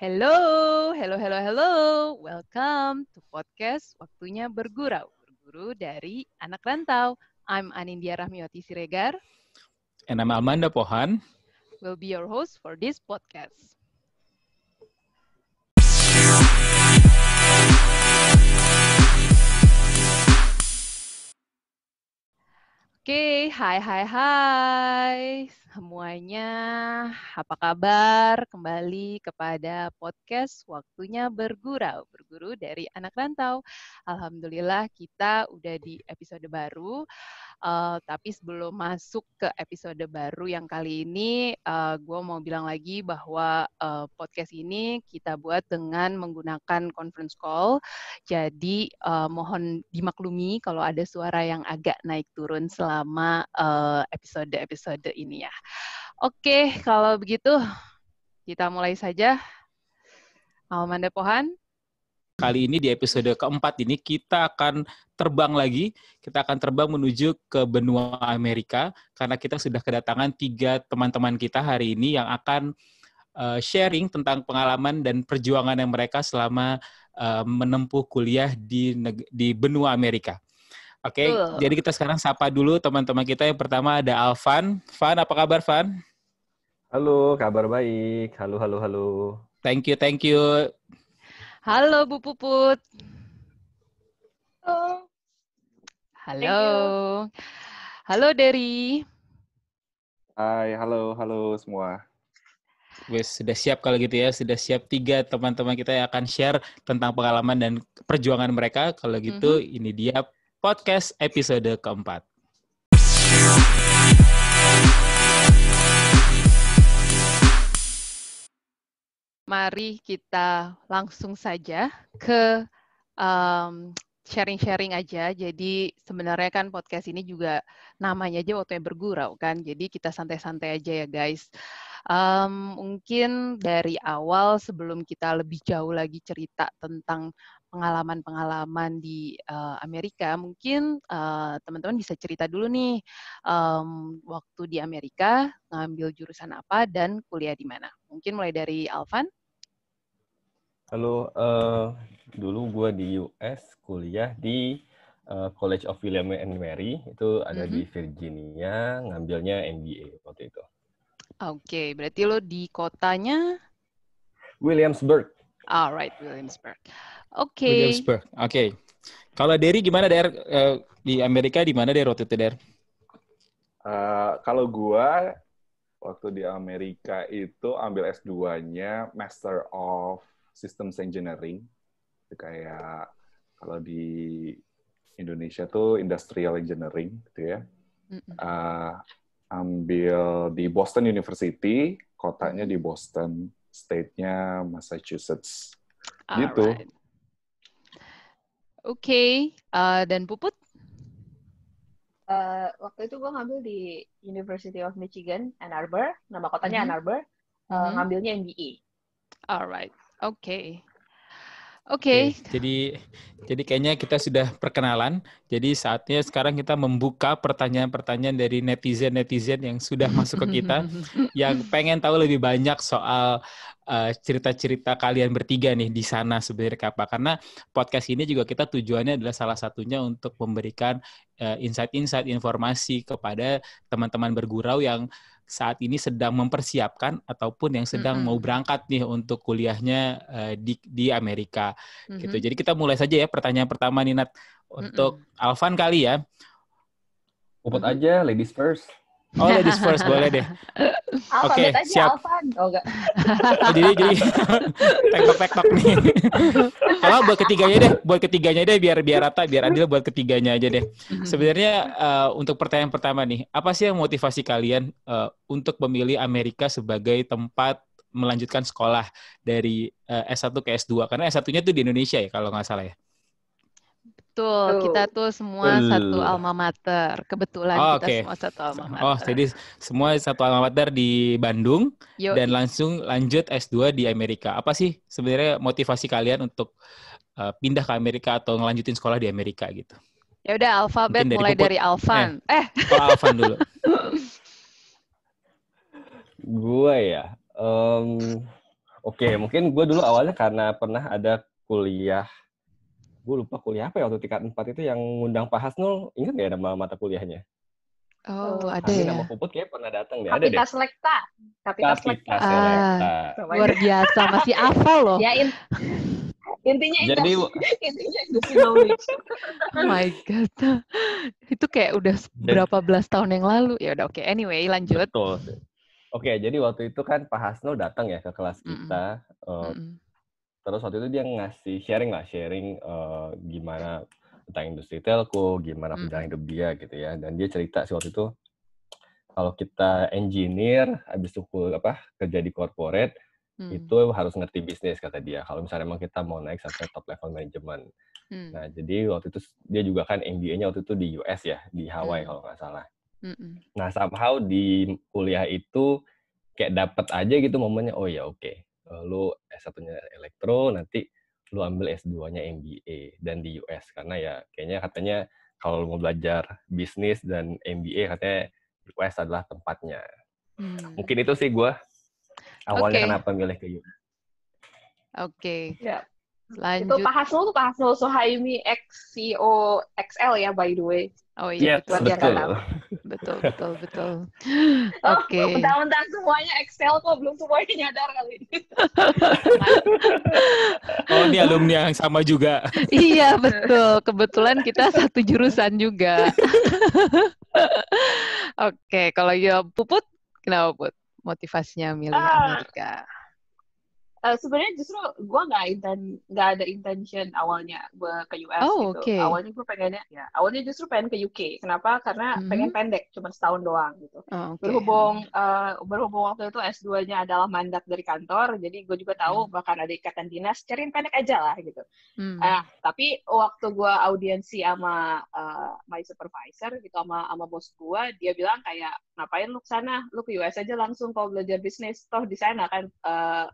Hello, hello, hello, hello. Welcome to podcast Waktunya Bergurau. Berguru dari anak rantau. I'm Anindya Rahmiwati Siregar. And I'm Amanda Pohan. Will be your host for this podcast. Oke, hai hai hai semuanya. Apa kabar? Kembali kepada podcast Waktunya Bergurau, berguru dari anak rantau. Alhamdulillah kita udah di episode baru. Uh, tapi sebelum masuk ke episode baru yang kali ini, uh, eh, gue mau bilang lagi bahwa uh, podcast ini kita buat dengan menggunakan conference call. Jadi uh, mohon dimaklumi kalau ada suara yang agak naik turun selama episode-episode uh, ini ya. Oke, kalau begitu kita mulai saja. Amanda Pohan. Kali ini di episode keempat ini kita akan terbang lagi. Kita akan terbang menuju ke benua Amerika karena kita sudah kedatangan tiga teman-teman kita hari ini yang akan uh, sharing tentang pengalaman dan perjuangan yang mereka selama uh, menempuh kuliah di di benua Amerika. Oke, okay, uh. jadi kita sekarang sapa dulu teman-teman kita. Yang pertama ada Alvan. Van, apa kabar Van? Halo, kabar baik. Halo, halo, halo. Thank you, thank you. Halo Bu Puput. Halo. Halo. Halo Derry. Hai, halo, halo semua. Wes sudah siap kalau gitu ya, sudah siap tiga teman-teman kita yang akan share tentang pengalaman dan perjuangan mereka. Kalau gitu, mm -hmm. ini dia podcast episode keempat. Mari kita langsung saja ke um, sharing-sharing aja. Jadi sebenarnya kan podcast ini juga namanya aja waktu yang bergurau kan. Jadi kita santai-santai aja ya guys. Um, mungkin dari awal sebelum kita lebih jauh lagi cerita tentang pengalaman-pengalaman di uh, Amerika, mungkin teman teman-teman bisa cerita dulu nih um, waktu di Amerika ngambil jurusan apa dan kuliah di mana. Mungkin mulai dari Alvan. Halo, uh, dulu gue di US kuliah di uh, College of William and Mary, itu ada mm -hmm. di mm-hmm. Virginia, ngambilnya MBA waktu itu. Oke, okay, berarti lo di kotanya? Williamsburg. Alright, Williamsburg. Oke. Okay. Williamsburg, oke. Okay. Kalau Derry gimana, Der? Uh, di Amerika di mana, Der, waktu itu, Der? Uh, kalau gue waktu di Amerika itu ambil S2-nya Master of systems engineering itu kayak kalau di Indonesia tuh industrial engineering gitu ya uh, ambil di Boston University kotanya di Boston state-nya Massachusetts gitu oke okay. uh, dan puput Uh, waktu itu gue ngambil di University of Michigan, Ann Arbor. Nama kotanya mm -hmm. Ann Arbor. Uh, mm -hmm. Ngambilnya MBA. Alright. Oke. Okay. Oke. Okay. Jadi jadi kayaknya kita sudah perkenalan. Jadi saatnya sekarang kita membuka pertanyaan-pertanyaan dari netizen-netizen yang sudah masuk ke kita yang pengen tahu lebih banyak soal uh, cerita-cerita kalian bertiga nih di sana sebenarnya apa. Karena podcast ini juga kita tujuannya adalah salah satunya untuk memberikan uh, insight-insight informasi kepada teman-teman bergurau yang saat ini sedang mempersiapkan ataupun yang sedang mm -hmm. mau berangkat nih untuk kuliahnya uh, di di Amerika mm -hmm. gitu. Jadi kita mulai saja ya pertanyaan pertama nih Nat untuk mm -hmm. Alvan kali ya. Uput aja ladies first. Oh, ladies first boleh deh. Oke, okay, siap. Alvan. Oh, enggak. Oh, jadi jadi tektok tektok nih. Kalau buat ketiganya deh, buat ketiganya deh biar biar rata, biar adil buat ketiganya aja deh. Mhm. Sebenarnya uh, untuk pertanyaan pertama nih, apa sih yang motivasi kalian uh, untuk memilih Amerika sebagai tempat melanjutkan sekolah dari uh, S1 ke S2? Karena S1-nya tuh di Indonesia ya kalau nggak salah ya. Betul, kita tuh semua uh. satu alma mater. Kebetulan oh, kita okay. semua satu alma mater. Oh, jadi semua satu alma mater di Bandung Yo. dan langsung lanjut S2 di Amerika. Apa sih sebenarnya motivasi kalian untuk uh, pindah ke Amerika atau ngelanjutin sekolah di Amerika gitu? Ya udah alfabet dari mulai dari Alvan. Eh. eh. Oh, Alvan dulu. Gue ya, um, Oke, mungkin gue dulu awalnya karena pernah ada kuliah, gue lupa kuliah apa ya waktu tingkat 4 itu yang ngundang Pak Hasnul, ingat nggak ya nama mata kuliahnya? Oh, Oh, ada Tapi ya. nama Puput kayak pernah datang deh, ada deh. Kapita Selekta. Kapita Selekta. Kapita Selekta. Ah, Luar biasa, masih hafal loh. Ya, in- intinya Jadi intinya industri knowledge. Oh my god. Itu kayak udah berapa belas tahun yang lalu. Ya udah oke. Anyway, lanjut. betul. Oke, jadi waktu itu kan Pak Hasnul datang ya ke kelas kita. eh, Mm-mm. Terus waktu itu dia ngasih sharing lah, sharing eh, gimana tentang industri telco, gimana Mm. perjalanan hidup dia gitu ya. Dan dia cerita sih waktu itu kalau kita engineer habis itu apa kerja di corporate Hmm. itu harus ngerti bisnis kata dia. Kalau misalnya emang kita mau naik sampai top level manajemen. Hmm. Nah, jadi waktu itu dia juga kan MBA-nya waktu itu di US ya, di Hawaii Hmm. kalau nggak salah. Mm-mm. Nah, somehow di kuliah itu kayak dapat aja gitu momennya, oh ya oke, eh, lu S1-nya elektro, nanti lu ambil S2-nya MBA dan di US karena ya kayaknya katanya kalau lu mau belajar bisnis dan MBA katanya US adalah tempatnya. Hmm. Mungkin itu sih gue awalnya Oke. kenapa milih ke US. Oke. Ya. Itu Lanjut. Pak Hasnul tuh Pak Hasnul Suhaimi ex CEO XL ya by the way. Oh iya, Yes, betul, buat yang betul. betul, betul, betul. Oh, Oke. Mentang-mentang semuanya Excel kok belum semuanya nyadar kali. Oh, ini alumni yang sama juga. Iya, betul. Kebetulan kita satu jurusan juga. Oke, kalau ya Puput, kenapa Put? Motivasinya milih Ah. Eh, sebenarnya justru gue nggak inten nggak ada intention awalnya gue ke US Oh, gitu. oke. Awalnya gue pengennya ya awalnya justru pengen ke UK. Kenapa? Karena Mhm. pengen pendek, cuma setahun doang gitu. Oh, oke. Berhubung eh, berhubung waktu itu S2-nya adalah mandat dari kantor, jadi gue juga tahu bahkan ada ikatan dinas, cariin pendek aja lah gitu. Hmm. Ah, tapi waktu gue audiensi sama eh, my supervisor gitu sama sama bos gue, dia bilang kayak ngapain lu ke sana? Lu ke US aja langsung kalau belajar bisnis. Toh di sana kan eh,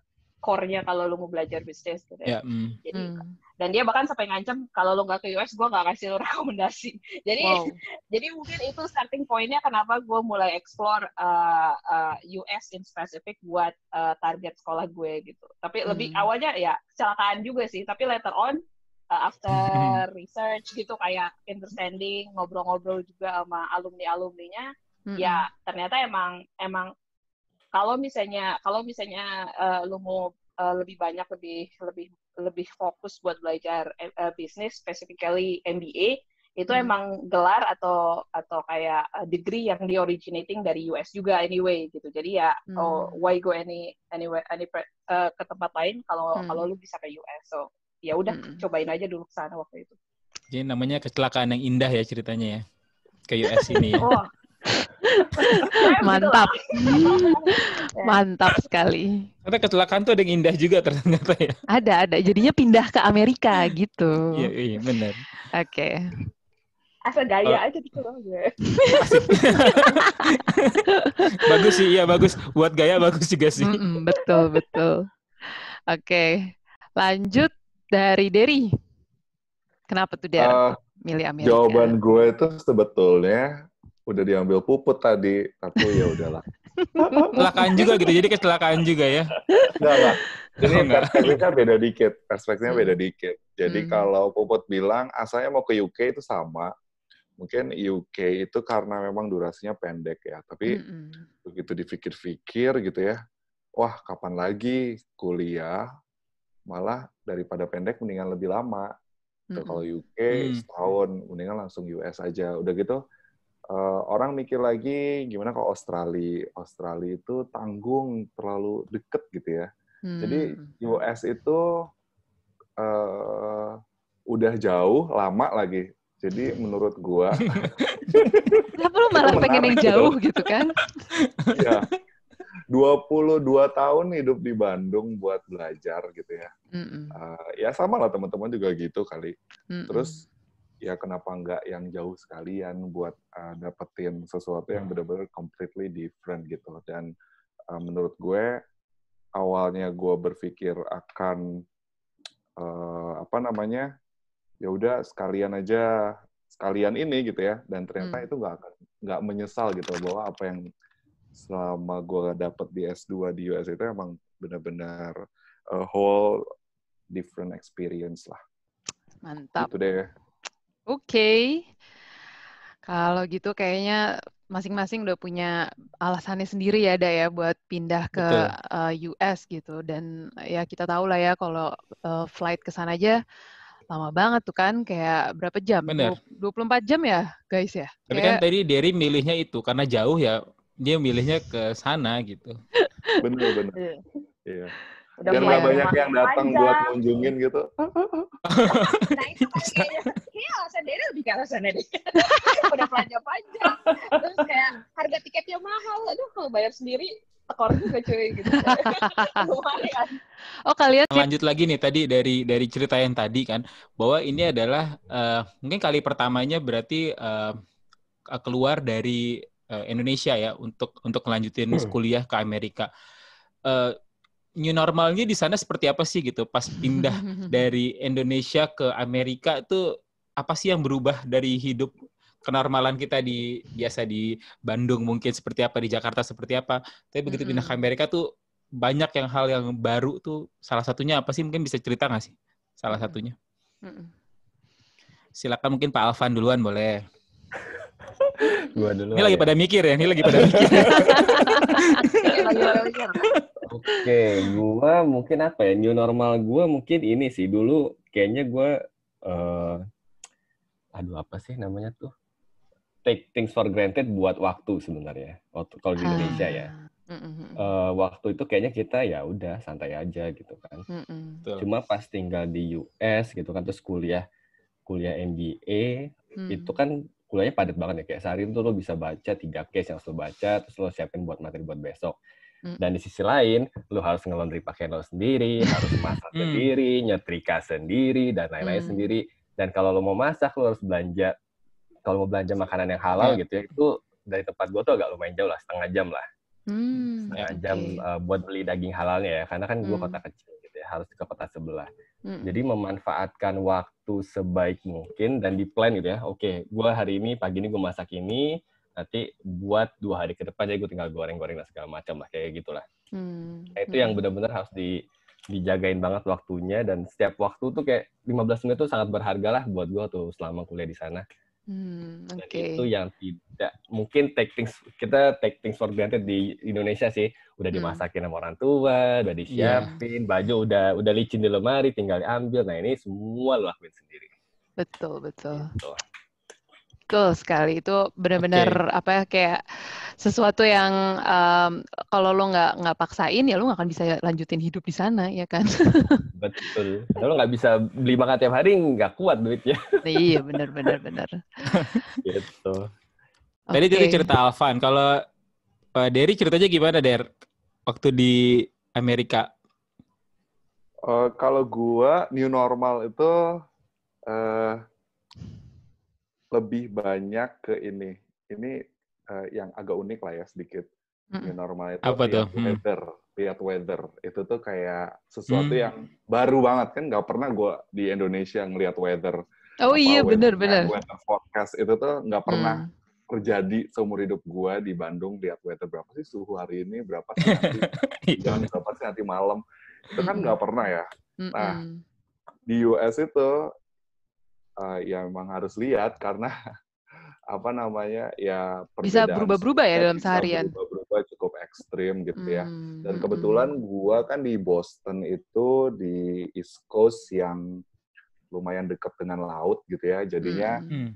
core-nya kalau lu mau belajar bisnis gitu ya. Ya, mm. Jadi Hmm. dan dia bahkan sampai ngancem kalau lu nggak ke US, gue nggak kasih lu rekomendasi. Jadi Wow. jadi mungkin itu starting point-nya kenapa gue mulai explore uh, uh, US in specific buat uh, target sekolah gue gitu. Tapi lebih Hmm. awalnya ya kecelakaan juga sih. Tapi later on uh, after research gitu kayak understanding ngobrol-ngobrol juga sama alumni-alumninya Mm-mm. ya ternyata emang emang kalau misalnya kalau misalnya uh, lu mau uh, lebih banyak lebih lebih lebih fokus buat belajar eh, eh, bisnis specifically MBA itu Hmm. emang gelar atau atau kayak uh, degree yang di originating dari US juga anyway gitu jadi ya Hmm. oh why go any anyway any pre- uh, ke tempat lain kalau Hmm. kalau lu bisa ke US so ya udah Hmm. cobain aja dulu ke sana waktu itu Jadi namanya kecelakaan yang indah ya ceritanya ya. Ke US ini ya. oh Mantap. Ya. Mantap sekali. Ternyata kecelakaan tuh ada yang indah juga ternyata ya. Ada, ada. Jadinya pindah ke Amerika gitu. Iya, iya benar. Oke. asal gaya aja gitu loh gue bagus sih, iya bagus. Buat gaya bagus juga sih. Mm-mm, betul, betul. Oke. Lanjut dari Derry. Kenapa tuh Der Eh, milih Amerika? jawaban gue itu sebetulnya udah diambil puput tadi, tapi ya udahlah. Kecelakaan juga gitu. Jadi kecelakaan juga ya. Enggak, enggak. Ini Oh, perspektifnya beda dikit. Perspektifnya Hmm. beda dikit. Jadi Hmm. kalau Puput bilang asalnya mau ke UK itu sama. Mungkin UK itu karena memang durasinya pendek ya. Tapi Mm-mm. begitu dipikir-pikir gitu ya, wah kapan lagi kuliah, malah daripada pendek mendingan lebih lama. Mm-mm. Kalau UK Hmm. setahun, mendingan langsung US aja. Udah gitu, eh, orang mikir lagi gimana kalau Australia. Australia itu tanggung, terlalu deket gitu ya. Jadi Hmm. US itu eh, udah jauh, lama lagi. Jadi menurut gua, Kenapa lu malah pengen yang menarik jauh gitu kan? ya 22 tahun hidup di Bandung buat belajar gitu ya. Mm-mm. Eh, ya sama lah teman-teman juga gitu kali. Mm-mm. Terus ya kenapa nggak yang jauh sekalian buat uh, dapetin sesuatu yang benar-benar completely different gitu dan uh, menurut gue awalnya gue berpikir akan uh, apa namanya ya udah sekalian aja sekalian ini gitu ya dan ternyata Hmm. itu nggak akan nggak menyesal gitu bahwa apa yang selama gue dapet di S2 di US itu emang benar-benar a whole different experience lah. Mantap. Gitu deh. Oke. Okay. Kalau gitu kayaknya masing-masing udah punya alasannya sendiri ya, Da ya, buat pindah ke uh, eh, US gitu. Dan ya kita tahu lah ya kalau uh, flight ke sana aja lama banget tuh kan, kayak berapa jam? Bener. 24 jam ya, guys ya? Tapi kan kayak... kan tadi Derry milihnya itu, karena jauh ya, dia milihnya ke sana gitu. Bener, bener. Iya. iya. Udah Biar nggak banyak yang datang buat ngunjungin gitu. nah itu kan kayaknya, kayaknya alasan dia lebih ke alasannya deh. Udah panjang panjang. Terus kayak harga tiketnya mahal. Aduh kalau bayar sendiri tekor juga cuy gitu. oh kalian lanjut lagi nih tadi dari dari cerita yang tadi kan bahwa ini adalah uh, mungkin kali pertamanya berarti uh, keluar dari uh, Indonesia ya untuk untuk melanjutin hmm. kuliah ke Amerika. Uh, new normalnya di sana seperti apa sih gitu? Pas pindah dari Indonesia ke Amerika itu apa sih yang berubah dari hidup kenormalan kita di biasa di Bandung mungkin seperti apa di Jakarta seperti apa? Tapi begitu pindah ke Amerika tuh banyak yang hal yang baru tuh salah satunya apa sih? Mungkin bisa cerita nggak sih? Salah satunya. Silakan mungkin Pak Alvan duluan boleh. Gua dulu ini lagi pada mikir ya ini lagi pada mikir Oke, gua mungkin apa ya? New normal gua mungkin ini sih dulu kayaknya gua uh, aduh apa sih namanya tuh? Take things for granted buat waktu sebenarnya. Waktu kalau di Indonesia ya. Uh, waktu itu kayaknya kita ya udah santai aja gitu kan. Cuma pas tinggal di US gitu kan terus kuliah kuliah MBA mm. itu kan kuliahnya padat banget ya kayak sehari itu lo bisa baca tiga case yang lo baca terus lo siapin buat materi buat besok dan di sisi lain, lu harus ngelondri pakaian lo sendiri, harus masak mm. sendiri, nyetrika sendiri, dan lain-lain mm. sendiri. Dan kalau lo mau masak, lo harus belanja. Kalau mau belanja makanan yang halal yeah. gitu ya, itu dari tempat gue tuh agak lumayan jauh lah, setengah jam lah. Mm, setengah okay. jam uh, buat beli daging halalnya ya, karena kan gue mm. kota kecil gitu ya, harus ke kota sebelah. Mm. Jadi memanfaatkan waktu sebaik mungkin dan di plan gitu ya. Oke, okay, gue hari ini pagi ini gue masak ini, nanti buat dua hari ke depan jadi gue tinggal goreng-goreng dan segala macam lah kayak gitulah. Hmm. Nah, itu hmm. yang benar-benar harus di dijagain banget waktunya dan setiap waktu tuh kayak 15 menit tuh sangat berharga lah buat gue tuh selama kuliah di sana. Hmm, okay. Dan itu yang tidak mungkin take things kita take things for granted di Indonesia sih udah hmm. dimasakin hmm. sama orang tua, udah disiapin, yeah. baju udah udah licin di lemari, tinggal diambil. Nah ini semua lo lakuin sendiri. Betul betul. Gitu. Betul sekali. Itu benar-benar okay. apa ya kayak sesuatu yang um, kalau lo nggak nggak paksain ya lo nggak akan bisa lanjutin hidup di sana ya kan. Betul. Kalau nggak bisa beli makan tiap hari nggak kuat duitnya. iya benar benar benar. gitu. Tadi okay. cerita Alvan. Kalau uh, Derry ceritanya gimana Der? Waktu di Amerika. Uh, kalau gua new normal itu uh, lebih banyak ke ini. Ini uh, yang agak unik lah ya sedikit. New normal itu Apa lihat hmm. weather, lihat weather. Itu tuh kayak sesuatu hmm. yang baru banget kan nggak pernah gue di Indonesia ngelihat weather. Oh iya benar-benar. Weather forecast itu tuh nggak pernah hmm. terjadi seumur hidup gue di Bandung lihat weather berapa sih suhu hari ini berapa sih nanti jam berapa sih nanti malam itu kan nggak pernah ya. Nah di US itu uh, ya memang harus lihat karena apa namanya ya bisa berubah-berubah ya dalam seharian berubah-berubah cukup ekstrim gitu ya hmm, dan hmm, kebetulan hmm. gua kan di Boston itu di East Coast yang lumayan dekat dengan laut gitu ya jadinya hmm.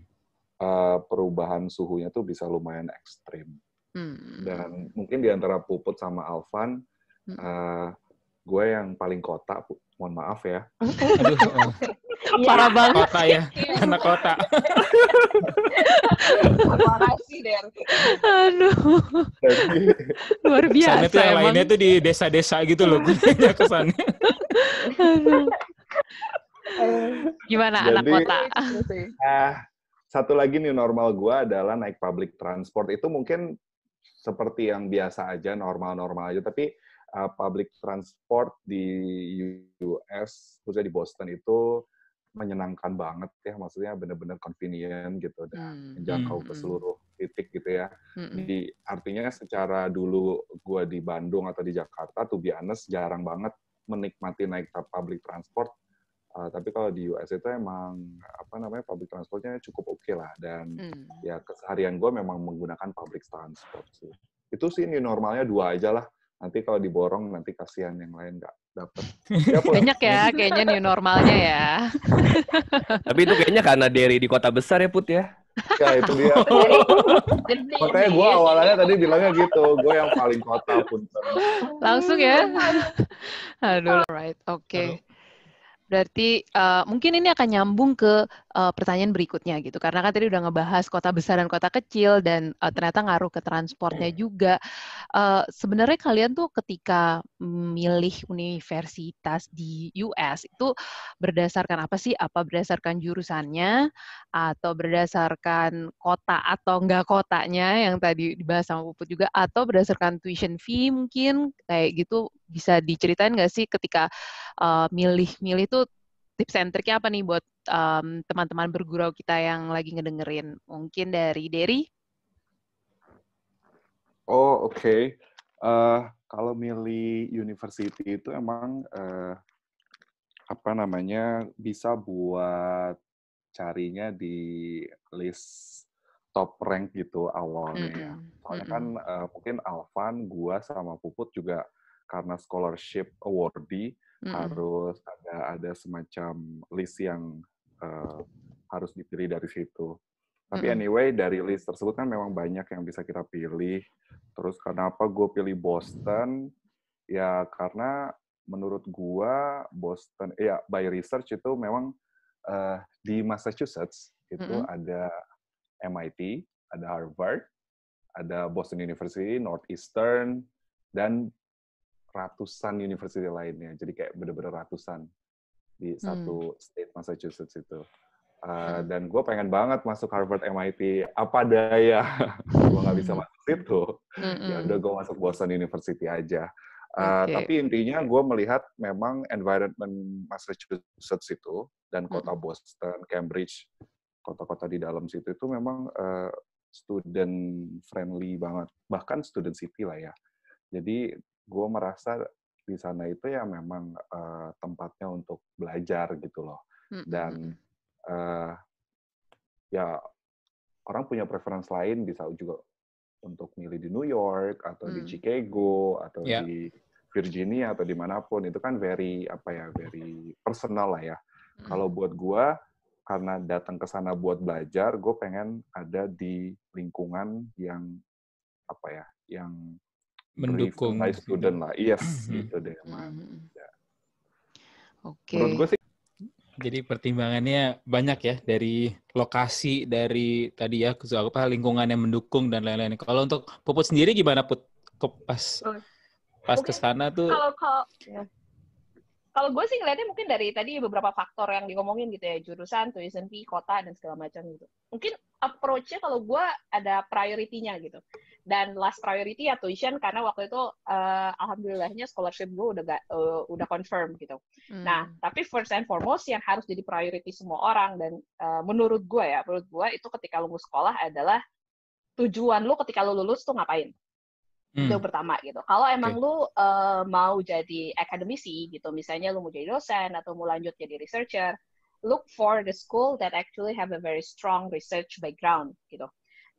uh, perubahan suhunya tuh bisa lumayan ekstrim hmm. dan mungkin di antara Puput sama Alvan hmm. uh, gue yang paling kota mohon maaf ya Aduh, oh. Iya. Parah banget. Kota ya, anak kota. Makasih, Der. Aduh. Luar biasa. Sana tuh yang lainnya tuh di desa-desa gitu loh. Gue kesannya. Aduh. Gimana Jadi, anak kota? Uh, satu lagi nih normal gue adalah naik public transport. Itu mungkin seperti yang biasa aja, normal-normal aja. Tapi uh, public transport di US, khususnya di Boston itu menyenangkan banget ya, maksudnya benar-benar convenient gitu dan Hmm. menjangkau Hmm, ke hmm. seluruh titik gitu ya. Mm-mm. Jadi artinya secara dulu gue di Bandung atau di Jakarta, to be honest, jarang banget menikmati naik public transport. Uh, tapi kalau di US itu emang apa namanya public transportnya cukup oke lah dan Hmm. ya keseharian gue memang menggunakan public transport sih. Itu sih new normalnya dua aja lah. Nanti kalau diborong nanti kasihan yang lain nggak dapet. Put. Banyak ya kayaknya new normalnya ya. Tapi itu kayaknya karena Derry di kota besar ya Put ya. Ya itu dia. Makanya gue awalnya tadi bilangnya gitu, gue yang paling kota pun. Langsung ya. Aduh, alright. Oke. Berarti eh, mungkin ini akan nyambung ke eh, pertanyaan berikutnya gitu. Karena kan tadi udah ngebahas kota besar dan kota kecil dan eh, ternyata ngaruh ke transportnya juga. Eh, sebenarnya kalian tuh ketika milih universitas di US itu berdasarkan apa sih? Apa berdasarkan jurusannya atau berdasarkan kota atau enggak kotanya yang tadi dibahas sama Puput juga atau berdasarkan tuition fee mungkin kayak gitu bisa diceritain nggak sih ketika uh, milih-milih tuh tips and triknya apa nih buat um, teman-teman bergurau kita yang lagi ngedengerin mungkin dari Derry Oh oke. Eh, kalau milih university itu emang eh, apa namanya bisa buat carinya di list top rank gitu awalnya ya. Mm-mm, Soalnya kan eh, mungkin Alvan, gua sama Puput juga karena scholarship awardee Mm-mm. harus ada ada semacam list yang eh, harus dipilih dari situ. Tapi anyway dari list tersebut kan memang banyak yang bisa kita pilih. Terus kenapa gue pilih Boston? Ya karena menurut gua Boston, ya by research itu memang eh, di Massachusetts itu Mm-mm. ada MIT, ada Harvard, ada Boston University, Northeastern, dan ratusan university lainnya. Jadi kayak bener-bener ratusan di satu state Massachusetts itu. Uh, Hmm. dan gue pengen banget masuk Harvard MIT. Apa daya gue nggak bisa masuk situ. Ya Mm-mm. udah gue masuk Boston University aja. Uh, Oke. Tapi intinya gue melihat memang environment Massachusetts itu dan kota Mm-mm. Boston, Cambridge, kota-kota di dalam situ itu memang uh, student friendly banget. Bahkan student city lah ya. Jadi gue merasa di sana itu ya memang uh, tempatnya untuk belajar gitu loh. Dan uh, ya orang punya preference lain bisa juga untuk milih di New York atau di Hmm. Chicago atau Ya. di Virginia atau di mana pun itu kan very apa ya very personal lah ya. Mm-mm. Kalau buat gua karena datang ke sana buat belajar, gue pengen ada di lingkungan yang apa ya, yang Mendukung. driven by student lah. Yes, Mhm. gitu deh. Man. Mm-mm. Oke. Menurut gue sih Jadi pertimbangannya banyak ya dari lokasi, dari tadi ya apa lingkungan yang mendukung dan lain-lain. Kalau untuk Puput sendiri gimana Put? Pas Oh. pas ke sana tuh kalau kalau ya. Kalau gue sih ngeliatnya mungkin dari tadi beberapa faktor yang diomongin gitu ya jurusan tuition fee kota dan segala macam gitu mungkin approach-nya kalau gue ada priority-nya gitu dan last priority ya tuition karena waktu itu eh, alhamdulillahnya scholarship gue udah ga- eh, udah confirm gitu Mm. Nah, tapi first and foremost yang harus jadi priority semua orang dan uh, menurut gue ya, menurut gue itu ketika lu sekolah adalah tujuan lu ketika lu lulus tuh ngapain? Hmm. Itu yang pertama gitu. Kalau emang lu uh, mau jadi akademisi gitu, misalnya lu mau jadi dosen atau mau lanjut jadi researcher, look for the school that actually have a very strong research background gitu.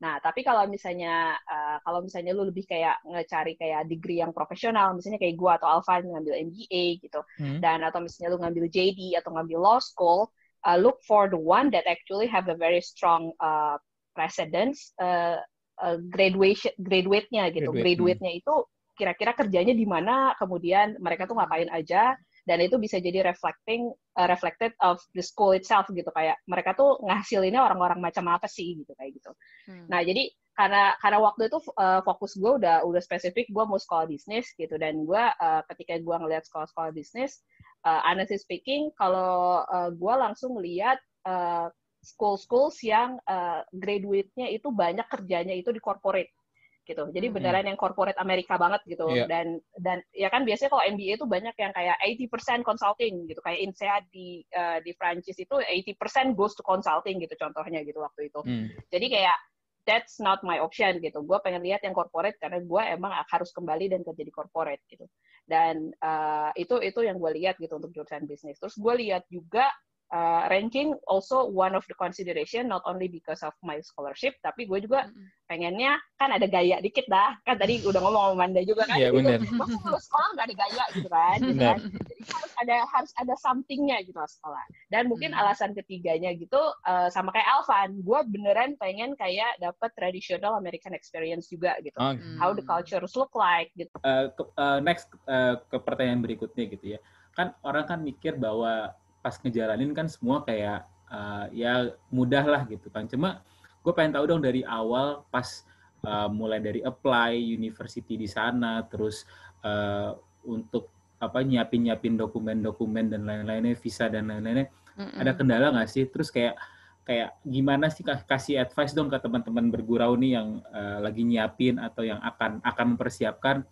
Nah, tapi kalau misalnya uh, kalau misalnya lu lebih kayak ngecari kayak degree yang profesional, misalnya kayak gua atau Alvan ngambil MBA gitu, Hmm. dan atau misalnya lu ngambil JD atau ngambil law school, uh, look for the one that actually have a very strong uh, precedence uh, uh, graduation graduate-nya gitu. Graduate, Graduate-nya itu kira-kira kerjanya di mana, kemudian mereka tuh ngapain aja, dan itu bisa jadi reflecting uh, reflected of the school itself gitu kayak mereka tuh ngasilinnya orang-orang macam apa sih gitu kayak gitu. Hmm. Nah, jadi karena karena waktu itu uh, fokus gue udah udah spesifik gue mau sekolah bisnis gitu dan gue uh, ketika gue ngelihat sekolah-sekolah bisnis, uh, honestly speaking kalau uh, gue langsung lihat uh, school-schools yang uh, graduate-nya itu banyak kerjanya itu di corporate gitu. Jadi Hmm. beneran yang corporate Amerika banget gitu. Iya. Dan dan ya kan biasanya kalau MBA itu banyak yang kayak 80% consulting gitu. Kayak INSEAD di eh, di Prancis itu 80% goes to consulting gitu contohnya gitu waktu itu. Hmm. Jadi kayak that's not my option gitu. Gue pengen lihat yang corporate karena gue emang harus kembali dan kerja di corporate gitu. Dan uh, itu itu yang gue lihat gitu untuk jurusan bisnis. Terus gue lihat juga uh, ranking also one of the consideration not only because of my scholarship tapi gue juga pengennya kan ada gaya dikit dah kan tadi udah ngomong sama Manda juga kan gitu. bener. Tuh lulus sekolah nggak ada gaya gitu kan gitu kan jadi harus ada harus ada somethingnya gitu lah sekolah dan mungkin Hmm. alasan ketiganya gitu uh, sama kayak Alvan gue beneran pengen kayak dapat traditional American experience juga gitu Oh, Hmm. how the cultures look like gitu eh, ke- eh, next eh, ke pertanyaan berikutnya gitu ya. Kan orang kan mikir bahwa pas ngejalanin kan semua kayak eh, ya mudah lah gitu kan. Cuma gue pengen tahu dong dari awal pas eh, mulai dari apply university di sana, terus eh, untuk apa nyiapin nyiapin dokumen-dokumen dan lain-lainnya, visa dan lain-lainnya, Mm-mm. ada kendala nggak sih? Terus kayak kayak gimana sih kasih advice dong ke teman-teman bergurau nih yang eh, lagi nyiapin atau yang akan akan mempersiapkan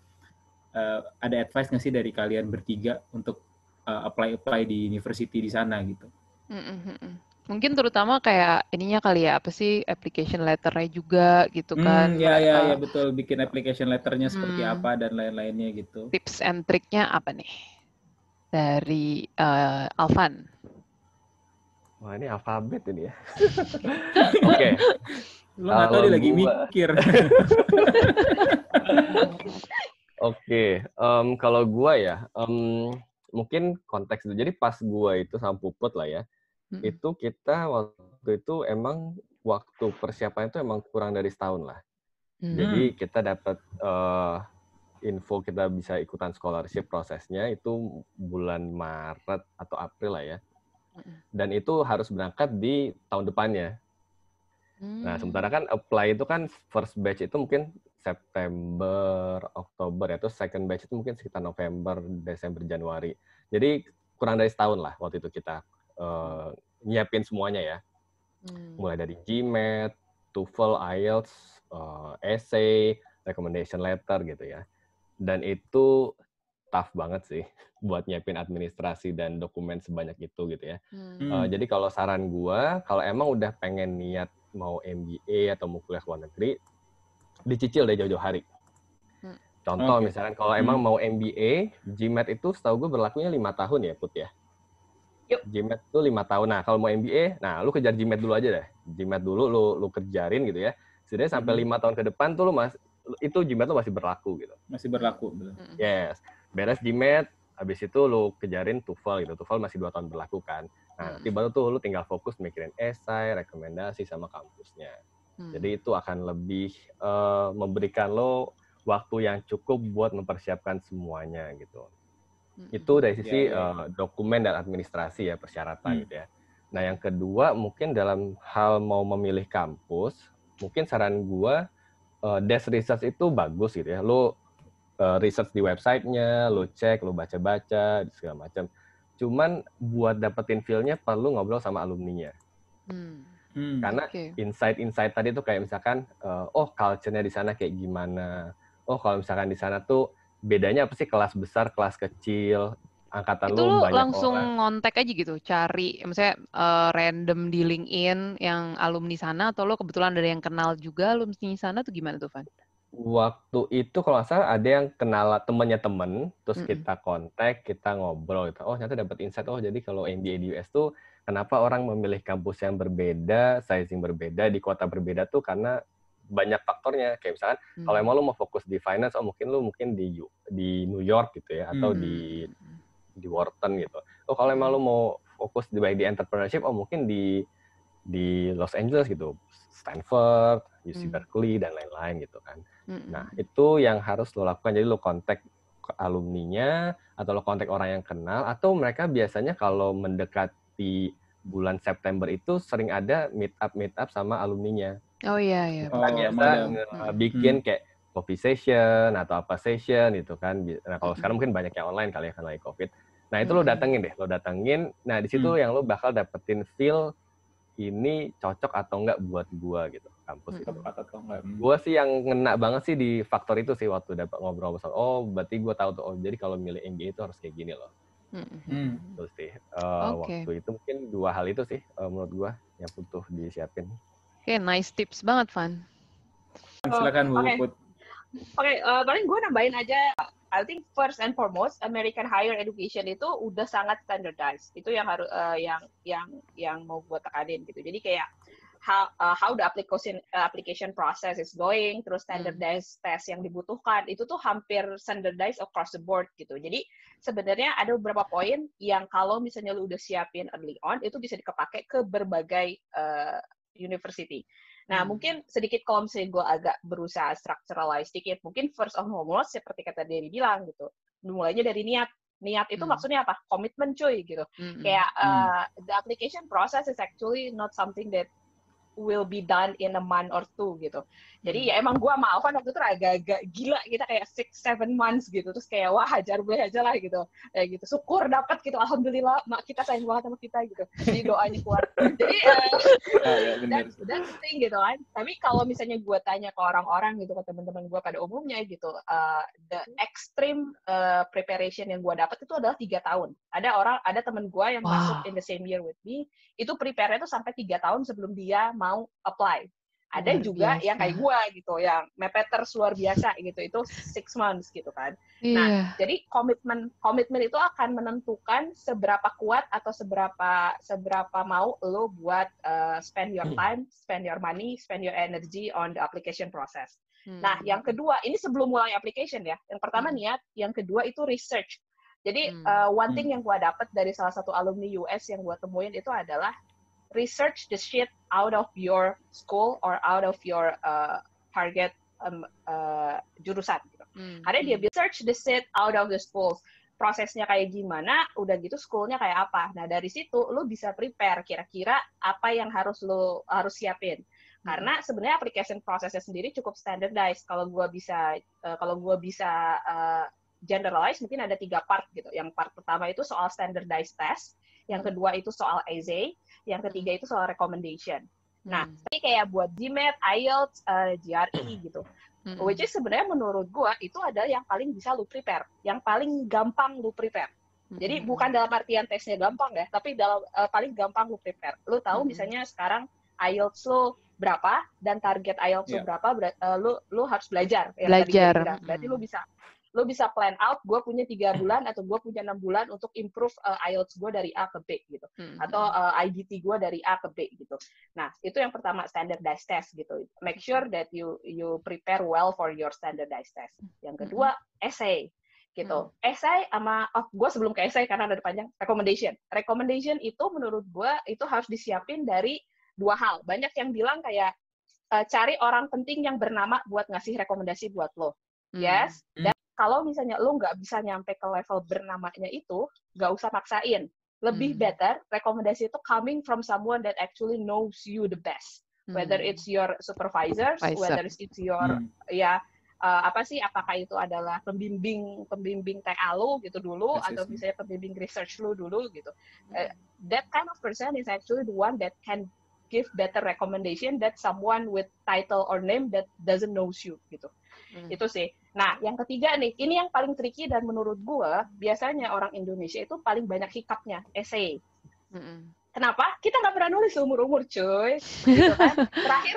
eh, ada advice nggak sih dari kalian bertiga untuk apply apply di university di sana gitu? Mungkin terutama kayak ininya kali ya apa sih application letternya juga gitu kan. Hmm, ya ya ya betul bikin application letternya seperti Hmm. apa dan lain-lainnya gitu. Tips and triknya apa nih? Dari eh, Alvan. Wah ini alfabet ini ya. Oke. Lo nggak tahu dia lagi gua- mikir. Oke, em, kalau gua ya, em, mungkin konteks itu. Jadi pas gua itu sama Puput lah ya, Mm-mm. itu kita waktu itu emang waktu persiapan itu emang kurang dari setahun lah. Hmm. Jadi kita dapat eh, info kita bisa ikutan scholarship prosesnya itu bulan Maret atau April lah ya. Mm-mm. Dan itu harus berangkat di tahun depannya. Nah, Hmm. sementara kan apply itu kan first batch itu mungkin September, Oktober ya, terus second batch itu mungkin sekitar November, Desember, Januari. Jadi kurang dari setahun lah waktu itu kita eh, nyiapin semuanya ya. Hmm. Mulai dari GMAT, TOEFL, IELTS, eh, essay, recommendation letter gitu ya. Dan itu tough banget sih buat nyiapin administrasi dan dokumen sebanyak itu gitu ya. Hmm. Uh, jadi kalau saran gua, kalau emang udah pengen niat mau MBA atau mau kuliah ke luar negeri, dicicil deh jauh-jauh hari. Hmm. Contoh Oke. misalkan kalau emang mau MBA, GMAT itu setahu gue berlakunya lima tahun ya Put ya. Yuk. GMAT itu lima tahun. Nah kalau mau MBA, nah lu kejar GMAT dulu aja deh. GMAT dulu lu lu kerjarin gitu ya. Setidaknya sampai Hmm. lima tahun ke depan tuh lu mas itu GMAT lu masih berlaku gitu. Masih berlaku. betul. Mm-mm. Yes. Beres GMAT, habis itu lu kejarin TOEFL gitu. TOEFL masih dua tahun berlaku kan. Nah, nanti baru tuh lu tinggal fokus mikirin esai, rekomendasi sama kampusnya. Hmm. Jadi itu akan lebih eh, memberikan lo waktu yang cukup buat mempersiapkan semuanya gitu. Mm-mm. Itu dari sisi Ya, ya. eh, dokumen dan administrasi ya persyaratan Hmm. gitu ya. Nah, yang kedua mungkin dalam hal mau memilih kampus, mungkin saran gua eh, desk research itu bagus gitu ya. Lo eh, research di websitenya, lo cek, lo baca-baca segala macam. Cuman buat dapetin feel-nya perlu ngobrol sama alumninya. Hmm. Hmm. Karena Oke. insight-insight tadi tuh kayak misalkan, eh, oh culture-nya di sana kayak gimana. Oh kalau misalkan di sana tuh bedanya apa sih kelas besar, kelas kecil, angkatan Itu lu langsung orang. ngontek aja gitu, cari misalnya eh, random di LinkedIn yang alumni sana atau lo kebetulan ada yang kenal juga alumni sana tuh gimana tuh, Van? Waktu itu kalau nggak salah ada yang kenal temennya temen, terus Mm-mm. kita kontak, kita ngobrol gitu. Oh ternyata dapat insight, oh jadi kalau MBA di US tuh kenapa orang memilih kampus yang berbeda, sizing berbeda, di kota berbeda tuh karena banyak faktornya. Kayak misalkan kalau Hmm. emang lu mau fokus di finance, oh mungkin lu mungkin di di New York gitu ya, atau Hmm. di di Wharton gitu. Oh kalau emang lu mau fokus di baik di entrepreneurship, oh mungkin di di Los Angeles gitu, Stanford, UC Hmm. Berkeley dan lain-lain gitu kan. Mm-mm. Nah itu yang harus lo lakukan. Jadi lo kontak alumninya atau lo kontak orang yang kenal atau mereka biasanya kalau mendekati bulan September itu sering ada meet up meet up sama alumninya. Oh iya iya. Oh, Kita biasa model. nge- Hmm. bikin kayak coffee session atau apa session gitu kan. Nah kalau Hmm. sekarang mungkin banyak yang online kali ya karena lagi covid. Nah itu lo Hmm. datengin deh, lo datengin. Nah di situ Hmm. yang lo bakal dapetin feel ini cocok atau enggak buat gua gitu. kampus itu. Tepat atau enggak? Hmm. Gue sih yang ngena banget sih di faktor itu sih waktu dapat ngobrol sama oh berarti gue tahu tuh oh jadi kalau milih MBA itu harus kayak gini loh. Hmm. Itu sih Eh, Oke. waktu itu mungkin dua hal itu sih eh, menurut gue yang butuh disiapin. Oke, nice tips banget, Van. Silakan Bu Oke. Put. Oke, eh, paling gue nambahin aja. I think first and foremost, American higher education itu udah sangat standardized. Itu yang harus eh, yang yang yang mau gue tekanin gitu. Jadi kayak how uh, how the application uh, application process is going, terus standardized test yang dibutuhkan itu tuh hampir standardized across the board gitu. Jadi sebenarnya ada beberapa poin yang kalau misalnya lu udah siapin early on itu bisa dipakai ke berbagai uh, university. Nah, Hmm. mungkin sedikit kalau misalnya gue agak berusaha structuralize sedikit, mungkin first and foremost seperti kata Dery bilang gitu, mulainya dari niat. Niat itu Hmm. maksudnya apa? Komitmen cuy gitu. Kayak Hmm. uh, the application process is actually not something that will be done in a month or two gitu. Jadi ya emang gua sama Alvan waktu itu agak-agak gila kita kayak six seven months gitu terus kayak wah hajar boleh aja lah gitu kayak gitu syukur dapat gitu alhamdulillah mak kita sayang banget sama kita gitu jadi doanya kuat jadi that's, that's the thing gitu kan. Tapi kalau misalnya gue tanya ke orang-orang gitu, ke teman-teman gue pada umumnya gitu, uh, the extreme uh, preparation yang gue dapat itu adalah tiga tahun. Ada orang, ada teman gue yang Wow. masuk in the same year with me, itu prepare-nya itu sampai tiga tahun sebelum dia mau apply. Ada Luar juga yang biasa. kayak gue gitu, yang mepeters luar biasa gitu, itu six months gitu kan. Iya. Jadi komitmen komitmen itu akan menentukan seberapa kuat atau seberapa seberapa mau lo buat uh, spend your time, spend your money, spend your energy on the application process. Hmm. Nah, yang kedua ini sebelum mulai application ya. Yang pertama Hmm. niat, yang kedua itu research. Jadi Hmm. uh, one Hmm. thing yang gue dapat dari salah satu alumni US yang gue temuin itu adalah research the shit out of your school or out of your uh, target um, uh, jurusan. Gitu. Hmm. Karena dia bilang search the shit out of the schools. Prosesnya kayak gimana, udah gitu schoolnya kayak apa. Nah dari situ lu bisa prepare kira-kira apa yang harus lu harus siapin. Karena sebenarnya application prosesnya sendiri cukup standardized. Kalau gua bisa eh, kalau gua bisa eh, generalize mungkin ada tiga part gitu. Yang part pertama itu soal standardized test, yang kedua itu soal essay, yang ketiga itu soal recommendation. Nah, Hmm. tapi kayak buat GMAT, IELTS, eh, GRE gitu. Hmm. Which is sebenarnya menurut gua itu adalah yang paling bisa lu prepare, yang paling gampang lu prepare. Jadi Hmm. bukan dalam artian tesnya gampang ya, tapi dalam eh, paling gampang lu prepare. Lu tahu Mhm. misalnya sekarang IELTS lu berapa dan target IELTS lu Iya. berapa, ber- eh, lu lu harus belajar. yang tadi Belajar. Berarti Mhm. lu bisa lu bisa plan out, gue punya tiga bulan atau gue punya enam bulan untuk improve eh, IELTS gue dari A ke B gitu Hmm. atau uh, IDT gue dari A ke B gitu. Nah, itu yang pertama standardized test gitu. Make sure that you you prepare well for your standardized test. Yang kedua, essay gitu. Essay sama oh gue sebelum ke essay karena ada panjang recommendation. Recommendation itu menurut gue itu harus disiapin dari dua hal. Banyak yang bilang kayak uh, cari orang penting yang bernama buat ngasih rekomendasi buat lo. Hmm. Yes. Hmm. Kalau misalnya lo nggak bisa nyampe ke level bernamanya itu, nggak usah maksain. Lebih Hmm. better rekomendasi itu coming from someone that actually knows you the best. Whether Hmm. it's your supervisors, Supervisor. whether it's your Hmm. ya uh, apa sih? Apakah itu adalah pembimbing pembimbing TA lo gitu dulu, Assessment. atau misalnya pembimbing research lo dulu gitu. Uh, that kind of person is actually the one that can give better recommendation that someone with title or name that doesn't knows you gitu Hmm. itu sih. Nah, yang ketiga nih, ini yang paling tricky dan menurut gua biasanya orang Indonesia itu paling banyak hikapnya, essay. Hmm. Kenapa? Kita nggak pernah nulis umur umur cuy, gitu kan? Terakhir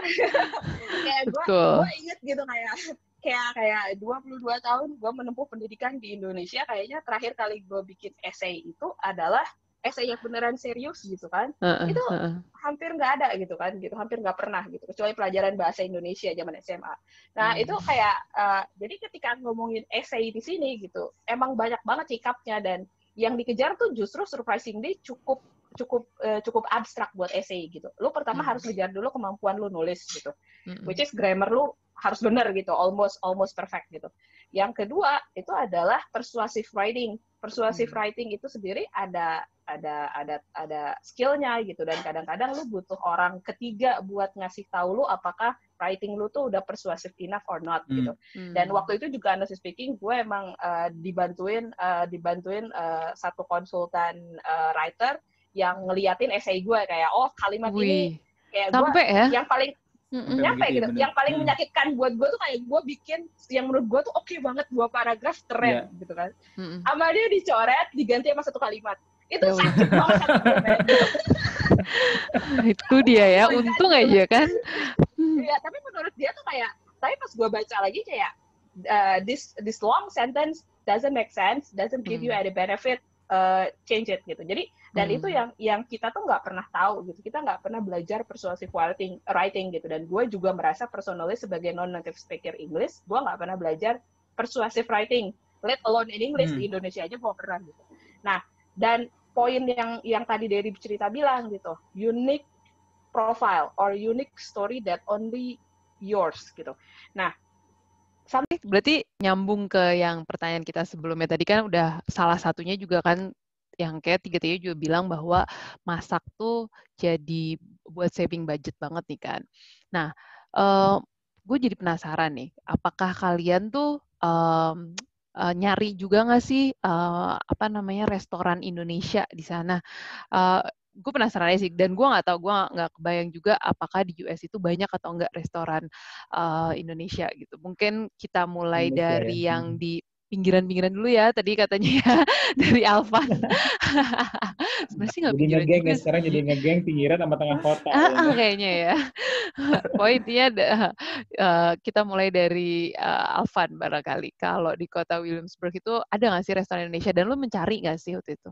kayak gua, Betul. gua inget gitu kayak kayak kayak 22 tahun gua menempuh pendidikan di Indonesia, kayaknya terakhir kali gua bikin essay itu adalah essay yang beneran serius gitu kan Heeh, Itu- heeh. hampir nggak ada gitu kan gitu hampir nggak pernah gitu kecuali pelajaran bahasa Indonesia zaman SMA nah Hmm. itu kayak eh, jadi ketika ngomongin essay di sini gitu emang banyak banget sikapnya dan yang dikejar tuh justru surprisingly cukup cukup eh, cukup abstrak buat essay gitu lu pertama Hmm. harus ngejar dulu kemampuan lu nulis gitu Hmm. which is grammar lu harus bener gitu almost almost perfect gitu yang kedua itu adalah persuasive writing persuasive Hmm. writing itu sendiri ada ada ada ada skillnya gitu dan kadang-kadang lu butuh orang ketiga buat ngasih tahu lu apakah writing lu tuh udah persuasive enough or not Hmm. gitu Hmm. dan waktu itu juga honestly speaking gue emang eh, dibantuin eh, dibantuin eh, satu konsultan eh, writer yang ngeliatin essay gue kayak oh kalimat ini Wih, kayak gue sampai ya? yang paling. Sampai nyampe ya, gitu. bener. Yang paling Hmm. menyakitkan buat gue tuh kayak gue bikin yang menurut gue tuh oke banget dua paragraf keren gitu kan. Mm-mm. Sama dia dicoret diganti sama satu kalimat. Itu Ya sakit banget. Itu dia ya, untung aja kan. Iya, tapi menurut dia tuh kayak, tapi pas gue baca lagi kayak uh, this this long sentence doesn't make sense, doesn't give you Hmm. any benefit, uh, change it gitu. Jadi dan Hmm. itu yang yang kita tuh nggak pernah tahu gitu. Kita nggak pernah belajar persuasive writing, writing gitu. Dan gue juga merasa personally sebagai non native speaker English, gue nggak pernah belajar persuasive writing, let alone in English Hmm. di Indonesia aja gue pernah gitu. Nah dan poin yang yang tadi dari cerita bilang gitu, unique profile or unique story that only yours gitu. Berarti nyambung ke yang pertanyaan kita sebelumnya tadi kan udah salah satunya juga kan yang kayak tiga tiga juga bilang bahwa masak tuh jadi buat saving budget banget nih kan. Nah, gue jadi penasaran nih, apakah kalian tuh em, eh, nyari juga nggak sih eh, apa namanya restoran Indonesia di sana? gue penasaran aja sih, dan gue nggak tahu, gue nggak kebayang juga apakah di US itu banyak atau enggak restoran eh, Indonesia gitu. Mungkin kita mulai Indonesia dari ya. yang Hmm. di pinggiran-pinggiran dulu ya, tadi katanya ya, dari Alvan. Sebenarnya nggak Jadi pinggiran ngegeng juga ya sekarang jadi ngegeng pinggiran sama tengah kota. Ah, ya. ah, kayaknya ya. Poinnya ada- eh, kita mulai dari eh, Alvan barangkali. Kalau di kota Williamsburg itu ada nggak sih restoran Indonesia dan lu mencari nggak sih waktu itu?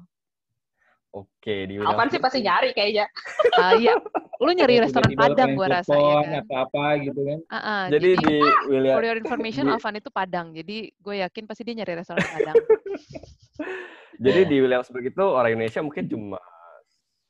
Oke, di Alvan sih pasti nyari kayaknya. Ah iya, lu nyari restoran Padang gua telepon rasanya kan. atau apa gitu kan. Ah, ah, Jadi di for William your information, di- Alvan itu Padang. Jadi gue yakin pasti dia nyari restoran Padang. jadi di Williamsburg itu orang Indonesia mungkin cuma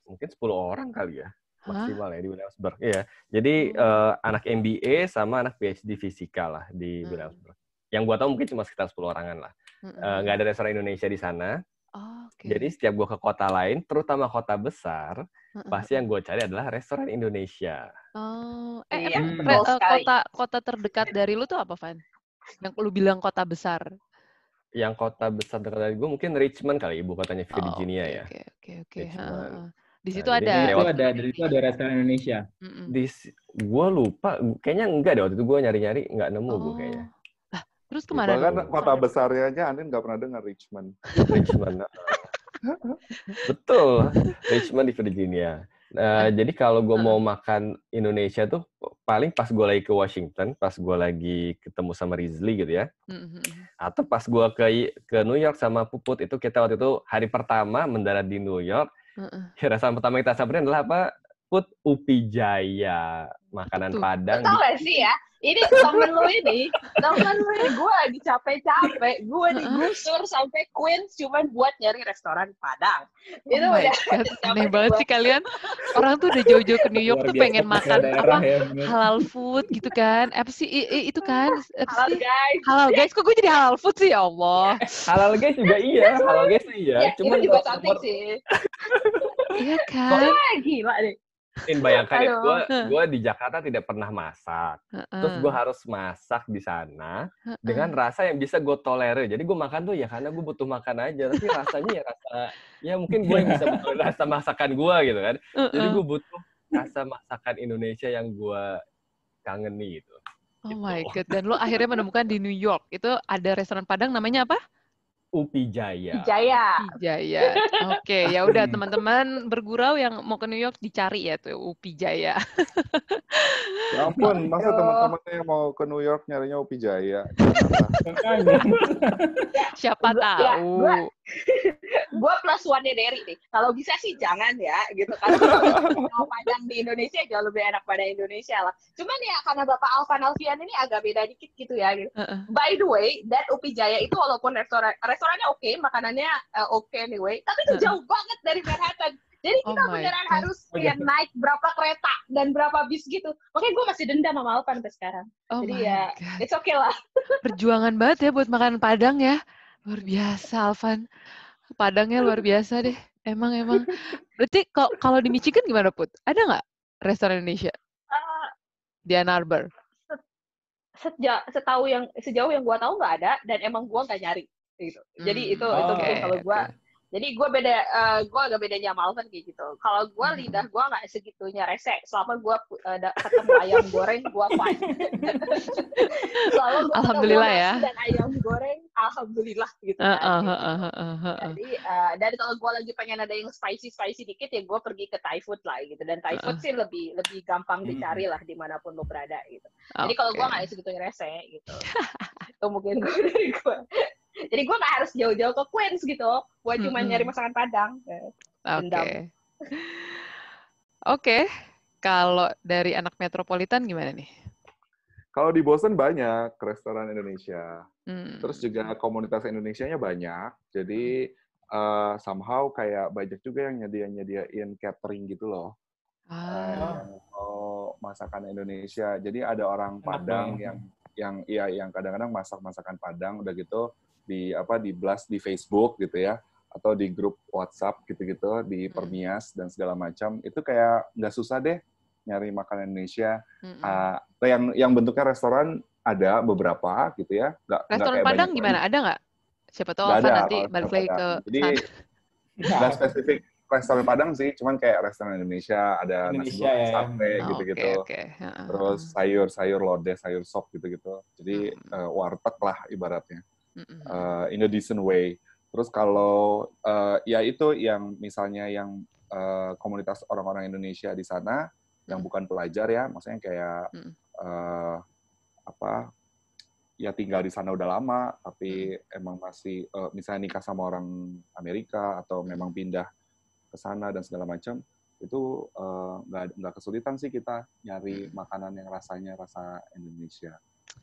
mungkin 10 orang kali ya maksimal ya di Williamsburg. Iya. Jadi Oh. eh, anak MBA sama anak PhD fisika lah di Hmm. Williamsburg. Yang gua tahu mungkin cuma sekitar 10 orangan lah. Mm-mm. Eh, nggak ada restoran Indonesia di sana. Oh, Oke. Jadi setiap gua ke kota lain, terutama kota besar, Heeh. pasti yang gue cari adalah restoran Indonesia. Oh, eh Iya, emang Hmm. re- eh, kota kota terdekat dari lu tuh apa, Van? Yang lu bilang kota besar. Yang kota besar dekat dari gue mungkin Richmond kali, ibu kotanya Oh, Virginia oke, ya. Oke, oke, oke. Heeh. Di Nah, situ ada. Dari itu lewat- ada dari itu ada restoran Indonesia. Mm-mm. Di gue lupa, kayaknya enggak deh waktu itu gue nyari-nyari nggak nemu gue Oh. kayaknya. Terus ke mana? Bahkan dong? kota besarnya aja Andin nggak pernah dengar Richmond. Richmond. Betul, Richmond di Virginia. Nah, jadi kalau gue mau makan Indonesia tuh paling pas gue lagi ke Washington, pas gue lagi ketemu sama Rizly gitu ya, Mm-mm. atau pas gue ke ke New York sama Puput itu kita waktu itu hari pertama mendarat di New York, Heeh. ya, restoran pertama kita samperin adalah apa? Put Upi Jaya, makanan Betul. Padang. Tahu di- gak sih ya? Ini temen lu ini, temen lu ini gue lagi capek-capek, gue digusur sampai Queens cuman buat nyari restoran Padang. Itu Oh my udah aneh banget sih kalian. Orang tuh udah jauh-jauh ke New York Luar tuh pengen makan daerah apa ya, halal food gitu kan. Apa sih i- i- itu kan? Apa Halal sih? guys. Halal guys, kok gue jadi halal food sih ya Allah. halal guys juga iya, halal guys iya. Ya, Cuman itu juga cantik sih. Iya kan? Ah, gila deh. In, bayangkan ya, Aduh. gue gue di Jakarta tidak pernah masak. Terus gue harus masak di sana dengan rasa yang bisa gue tolerir. Jadi gue makan tuh ya karena gue butuh makan aja. Tapi rasanya ya rasa, ya mungkin gue yang bisa betul rasa masakan gue gitu kan. Jadi gue butuh rasa masakan Indonesia yang gue kangeni gitu. Oh my god, dan lo akhirnya menemukan di New York itu ada restoran Padang namanya apa? Upi Jaya. Jaya. Jaya. Oke, ya udah teman-teman bergurau yang mau ke New York dicari ya tuh Upi Jaya. Ya ampun, masa teman-temannya yang mau ke New York nyarinya Upi Jaya? Siapa ya, tahu. gua- gue plus one-nya Derry nih. Kalau bisa sih jangan ya, gitu kan. Kalau Padang di Indonesia jauh lebih enak pada Indonesia lah. Cuman ya karena Bapak Alvan Alfian ini agak beda dikit gitu ya. Gitu. By the way, that Upi Jaya itu walaupun restoran restorannya oke, makanannya uh, oke anyway, tapi itu jauh banget dari Manhattan. Jadi Oh kita my beneran God. harus Oh, kayak naik berapa kereta dan berapa bis gitu. Makanya gue masih dendam sama Alvan sampai sekarang. Oh Jadi ya, God. it's okay lah. Perjuangan banget ya buat makan Padang ya. Luar biasa, Alvan. Padangnya luar biasa deh. Emang, emang. Berarti kalau kalau di Michigan gimana, Put? Ada nggak restoran Indonesia Uh, di Ann Arbor? sejauh setahu yang sejauh yang gua tahu nggak ada dan emang gua nggak nyari gitu. Jadi Hmm, itu itu mungkin kalau gua. Jadi gue beda, uh, gue agak bedanya sama Alvin kayak gitu. Kalau gue Hmm. lidah gue nggak segitunya rese. Selama gue uh, ketemu ayam goreng, gue fine. Selama gue Alhamdulillah ya. dan ayam goreng, alhamdulillah gitu. Heeh, kan. heeh, heeh, heeh. Jadi uh, dan kalau gue lagi pengen ada yang spicy spicy dikit ya gue pergi ke Thai food lah gitu. Dan Thai food sih lebih lebih gampang Hmm. dicari lah di mana pun lo berada gitu. Jadi kalau gue nggak segitunya rese gitu. itu mungkin gue dari gue. Jadi gue nggak harus jauh-jauh ke Queens gitu. Gue cuma Mm-mm. nyari masakan Padang. Oke. Oke. Kalau dari anak metropolitan gimana nih? Kalau di Boston banyak restoran Indonesia. Hmm. Terus juga komunitas Indonesianya banyak. Jadi eh, somehow kayak banyak juga yang nyedia-nyediain catering gitu loh. Ah, yang mau masakan Indonesia. Jadi ada orang Enak Padang banget. yang yang iya yang kadang-kadang masak masakan Padang udah gitu di apa di blast di Facebook gitu ya atau di grup WhatsApp gitu-gitu di Hmm. Permias dan segala macam itu kayak nggak susah deh nyari makanan Indonesia mm-mm. Ah, yang yang bentuknya restoran ada beberapa gitu ya nggak Restoran kayak Padang gimana? Ada nggak? Siapa tahu ada nanti balik lagi ke jadi sana. nggak spesifik restoran Padang sih cuman kayak restoran Indonesia ada nasi Indonesia goreng ya. sate Oh, gitu-gitu Oke, oke. Heeh, terus sayur-sayur lodeh, sayur sop gitu-gitu. Jadi Hmm. eh, warteg lah ibaratnya. Eh, in a decent way. Terus kalau eh, ya itu yang misalnya yang eh, komunitas orang-orang Indonesia di sana yang bukan pelajar ya, maksudnya kayak eh, apa ya tinggal di sana udah lama tapi emang masih eh, misalnya nikah sama orang Amerika atau memang pindah ke sana dan segala macam itu eh, nggak nggak kesulitan sih kita nyari makanan yang rasanya rasa Indonesia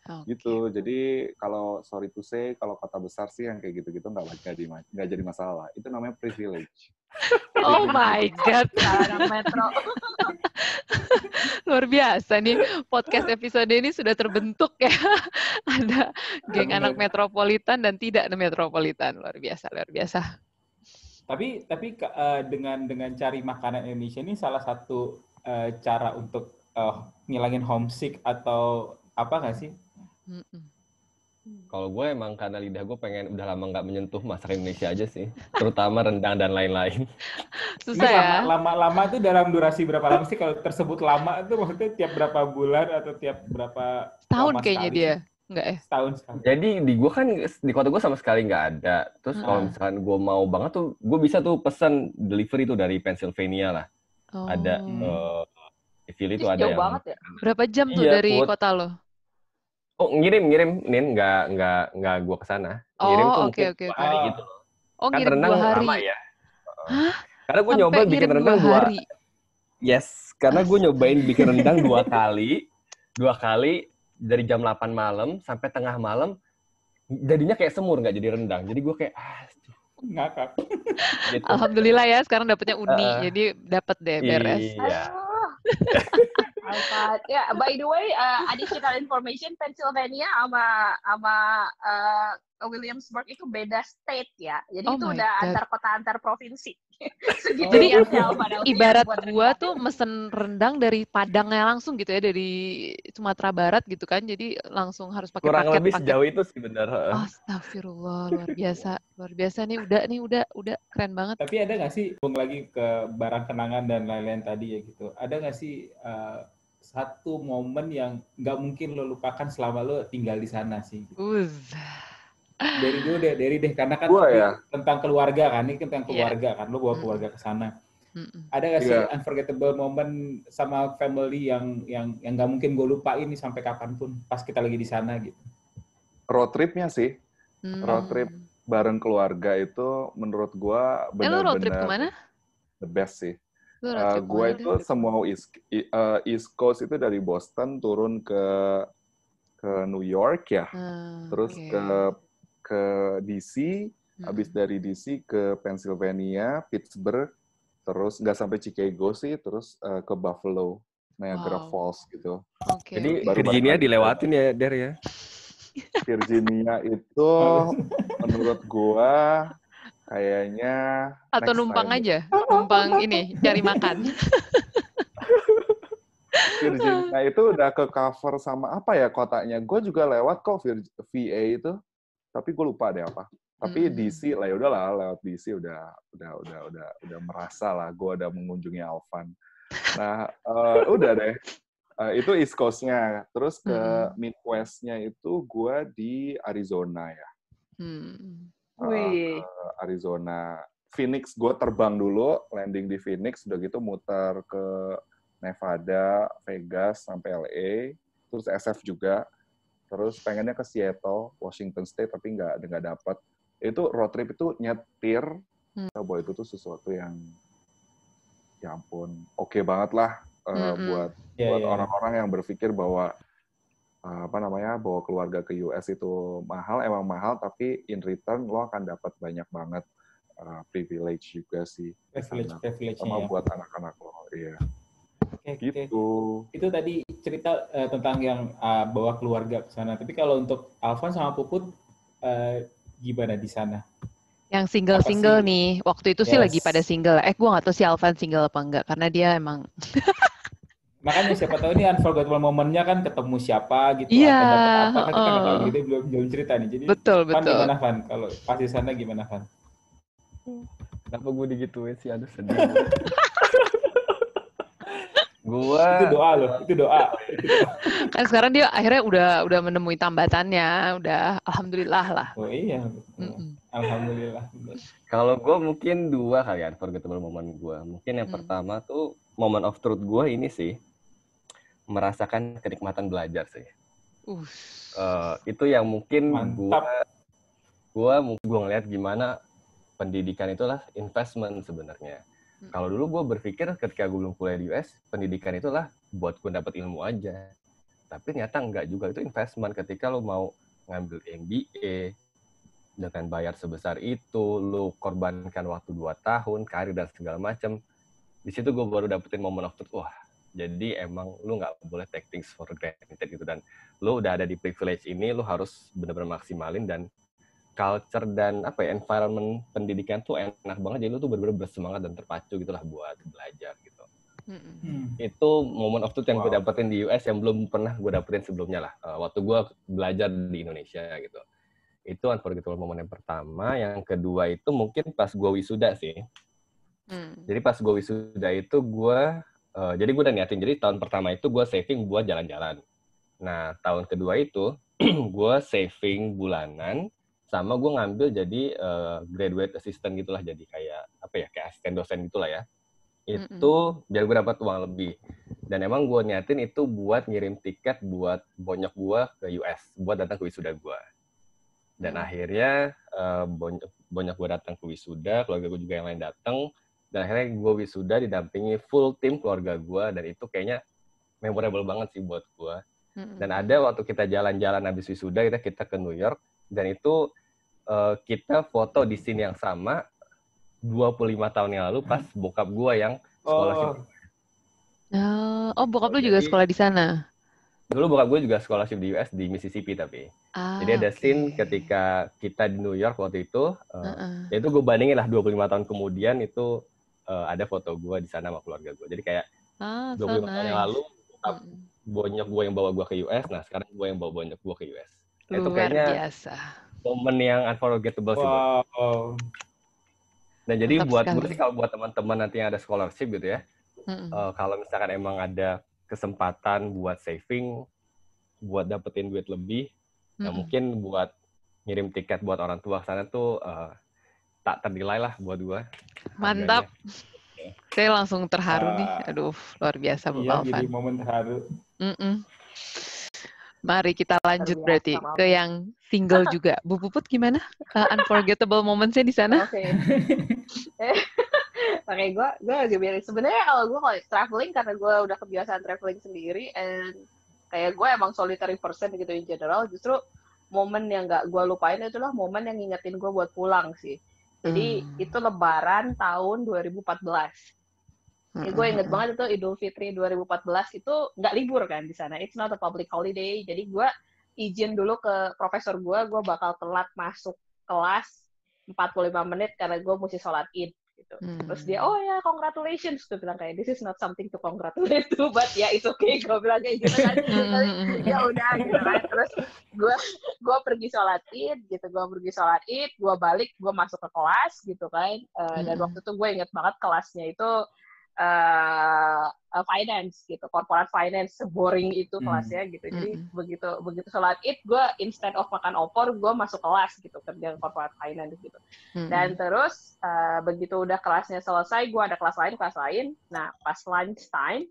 Oke. gitu jadi kalau sorry to say kalau kota besar sih yang kayak gitu-gitu nggak jadi nggak jadi masalah itu namanya privilege Oh my god, anak metro. luar biasa nih podcast episode ini sudah terbentuk ya. Ada geng anak metropolitan dan tidak metropolitan. Luar biasa, luar biasa. Tapi tapi eh, dengan dengan cari makanan Indonesia ini salah satu eh, cara untuk eh, ngilangin homesick atau apa nggak sih? Kalau gue emang karena lidah gue pengen udah lama nggak menyentuh masakan Indonesia aja sih, terutama rendang dan lain-lain. Susah ya. lama, lama lama itu dalam durasi berapa lama sih kalau tersebut lama itu maksudnya tiap berapa bulan atau tiap berapa Setahun lama kayaknya sekali dia. Enggak ya? Setahun sekali. Jadi di gue kan di kota gue sama sekali nggak ada. Terus kalau Ah. misalkan gue mau banget tuh, gue bisa tuh pesan delivery tuh dari Pennsylvania lah. Ada Oh. eh, Philly tuh ada jauh yang banget ya. Berapa jam tuh Iya, dari Put. kota lo? Oh ngirim ngirim nin nggak nggak nggak gue ke sana. Ngirim Oh, tuh oke, mungkin oke, dua oke. hari Oh. gitu. Oh, Kan ngirim rendang dua hari. lama ya. Hah? Karena gue nyoba bikin rendang dua dua, hari. yes. Karena gue nyobain bikin rendang dua kali, dua kali dari jam 8 malam sampai tengah malam. Jadinya kayak semur nggak jadi rendang. Jadi gue kayak ah Ngakak. gitu. Alhamdulillah ya, sekarang dapetnya uni. Heeh. jadi dapat deh beres. Iya. Alphard. Ya, by the way, uh, additional information Pennsylvania sama sama uh, Williamsburg itu beda state ya. Jadi Oh itu udah God. antar kota antar provinsi. Segitu Jadi Ibarat buat gua tuh mesen rendang dari Padangnya langsung gitu ya, dari Sumatera Barat gitu kan. Jadi langsung harus pakai Kurang paket lebih paket. sejauh itu sih bener. heeh. Astagfirullah, luar biasa. Luar biasa nih, udah nih, udah udah keren banget. Tapi ada nggak sih, bung lagi ke barang kenangan dan lain-lain tadi ya gitu. Ada nggak sih eh, satu momen yang nggak mungkin lo lupakan selama lo tinggal di sana sih? Uz. Dari dulu deh, dari deh karena kan Gua ini ya. tentang keluarga kan, ini tentang Iya. keluarga kan, lo bawa keluarga ke sana. Mm-mm. Ada nggak sih Iya. unforgettable moment sama family yang yang yang nggak mungkin gue lupain nih sampai kapan pun pas kita lagi di sana gitu? road tripnya sih Hmm. Road trip. bareng keluarga itu menurut gua Eh lu road trip benar-benar ke mana? the best sih Road Eh, gue itu semua East, eh, East Coast itu dari Boston turun ke ke New York ya, Ah, terus oke. ke ke DC, habis Mm-mm. dari DC ke Pennsylvania, Pittsburgh, terus nggak sampai Chicago sih, terus eh, ke Buffalo, Niagara Wow. Falls gitu. Oke, Jadi baru Virginia dilewatin ya, Der ya. Virginia itu menurut gua kayaknya Atau numpang time. aja, numpang ini cari makan. Virginia itu udah ke cover sama apa ya kotanya? Gue juga lewat kok Vir- VA itu, tapi gue lupa deh apa. Tapi Hmm. DC lah ya udahlah lewat DC udah udah udah udah udah merasa lah gue ada mengunjungi Alvan. Nah eh, udah deh Eh, itu East Coast-nya. Terus ke Hmm. Midwest-nya itu gue di Arizona ya. Hmm. Wih. Eh, Arizona. Phoenix gue terbang dulu, landing di Phoenix, udah gitu muter ke Nevada, Vegas sampai LA, terus SF juga. Terus pengennya ke Seattle, Washington State tapi nggak nggak dapet. Itu road trip itu nyetir, Hmm. bahwa itu tuh sesuatu yang ya ampun, oke banget lah eh, Mm-mm. buat Iya, buat iya. orang-orang yang berpikir bahwa uh, apa namanya bahwa keluarga ke US itu mahal emang mahal tapi in return lo akan dapat banyak banget uh, privilege juga sih privilege privilege sama ya. buat anak-anak lo iya Oke, oke. gitu Itu tadi cerita eh, tentang yang uh, bawa keluarga ke sana. Tapi kalau untuk Alvan sama Puput eh, gimana di sana? Yang single-single sih? nih, waktu itu sih Yes. lagi pada single. Eh, gue gak tahu si Alvan single apa enggak, karena dia emang Makanya siapa tahu ini unforgettable momennya kan ketemu siapa gitu, Iya, akan dapat apa, kan kita nggak tahu. heeh. Jadi belum belum cerita nih. Jadi betul Van betul. gimana Van? Kalau pas di sana gimana Van? Kenapa gue digituin sih? Aduh sedih. gua Itu doa loh, itu doa. Kan sekarang dia akhirnya udah udah menemui tambatannya, udah alhamdulillah lah. Oh iya, betul. Mm-mm. alhamdulillah. Kalau gue mungkin dua kali unforgettable moment gue. Mungkin yang Hmm. pertama tuh moment of truth gue ini sih merasakan kenikmatan belajar sih. Uh. Eh, itu yang mungkin gue Mantap. gue gue ngeliat gimana pendidikan itulah investment sebenarnya. Hmm. Kalau dulu gue berpikir ketika gue belum kuliah di US, pendidikan itulah buat gue dapat ilmu aja. Tapi ternyata enggak juga itu investment ketika lo mau ngambil MBA dengan bayar sebesar itu, lo korbankan waktu 2 tahun, karir dan segala macam. Di situ gue baru dapetin momen of truth. Wah, jadi emang lu nggak boleh take things for granted gitu dan lu udah ada di privilege ini, lu harus benar-benar maksimalin dan culture dan apa ya environment pendidikan tuh enak banget jadi lu tuh benar-benar bersemangat dan terpacu gitulah buat belajar gitu. Hmm. itu moment of truth yang gue Wow. dapetin di US yang belum pernah gue dapetin sebelumnya lah Eh, waktu gue belajar di Indonesia gitu itu unforgettable moment yang pertama yang kedua itu mungkin pas gue wisuda sih Hmm. jadi pas gue wisuda itu gue eh, jadi gue udah niatin jadi tahun pertama itu gue saving buat jalan-jalan. Nah tahun kedua itu gue saving bulanan sama gue ngambil jadi eh, graduate assistant gitulah jadi kayak apa ya kayak asisten dosen gitulah ya. Itu biar gue dapat uang lebih. Dan emang gue niatin itu buat ngirim tiket buat bonyok gue ke US buat datang ke wisuda gue dan Hmm. akhirnya eh, bonyok bonyok gue datang ke wisuda keluarga gue juga yang lain datang dan akhirnya gue wisuda didampingi full tim keluarga gue dan itu kayaknya memorable banget sih buat gue dan ada waktu kita jalan-jalan habis wisuda kita kita ke New York dan itu eh, kita foto di scene yang sama 25 tahun yang lalu pas bokap gue yang scholarship. Oh, Oh, oh, bokap lu juga Jadi- sekolah di sana. Dulu bokap gue juga scholarship di US di Mississippi tapi. Ah, Jadi ada oke. scene ketika kita di New York waktu itu eh, Heeh. ya itu gue bandingin lah 25 tahun kemudian itu eh, ada foto gue di sana sama keluarga gue. Jadi kayak Ah, so 25 tahun yang nice. lalu Mm-mm. bonyok gue yang bawa gue ke US, nah sekarang gue yang bawa bonyok gue ke US. itu Luar kayaknya biasa. momen yang unforgettable sih. buat wow. Nah, jadi Mantap buat gue sih kalau buat teman-teman nanti yang ada scholarship gitu ya, Mm-mm. eh, kalau misalkan emang ada kesempatan buat saving, buat dapetin duit lebih, nah Mm-mm. mungkin buat ngirim tiket buat orang tua sana tuh eh, tak ternilai lah buat gue. Mantap. Saya langsung terharu nih. Ah. Aduh, luar biasa Bapak Iya, Alvan. jadi momen terharu. Mm-mm. Mari kita lanjut biasa, berarti ke yang single juga. Bu Puput gimana? Uh, unforgettable moments-nya di sana? Oke. Oke, gue gue lagi milih. Sebenarnya kalau gue kalau traveling karena gue udah kebiasaan traveling sendiri, and kayak gue emang solitary person gitu in general. Justru momen yang gak gue lupain itulah momen yang ngingetin gue buat pulang sih. Jadi Hmm. itu Lebaran tahun 2014. Ya, gue inget banget itu Idul Fitri 2014 itu nggak libur kan di sana. It's not a public holiday. Jadi gue izin dulu ke profesor gue, gue bakal telat masuk kelas 45 menit karena gue mesti sholat id. Gitu. Hmm. Terus dia, oh ya, congratulations. Gue bilang kayak, this is not something to congratulate to, but ya yeah, it's okay. Gue bilang kayak gitu kan. Hmm. ya udah gitu kan. Terus gue gue pergi sholat id gitu. Gue pergi sholat id, gue balik, gue masuk ke kelas gitu kan. Uh, dan Hmm. waktu itu gue inget banget kelasnya itu uh, finance gitu, corporate finance, seboring itu Hmm. kelasnya gitu. Jadi Mm-mm. begitu begitu sholat id, gue instead of makan opor, gue masuk kelas gitu kerja corporate finance gitu. Hmm. Dan terus uh, begitu udah kelasnya selesai, gue ada kelas lain, kelas lain. Nah pas lunch time,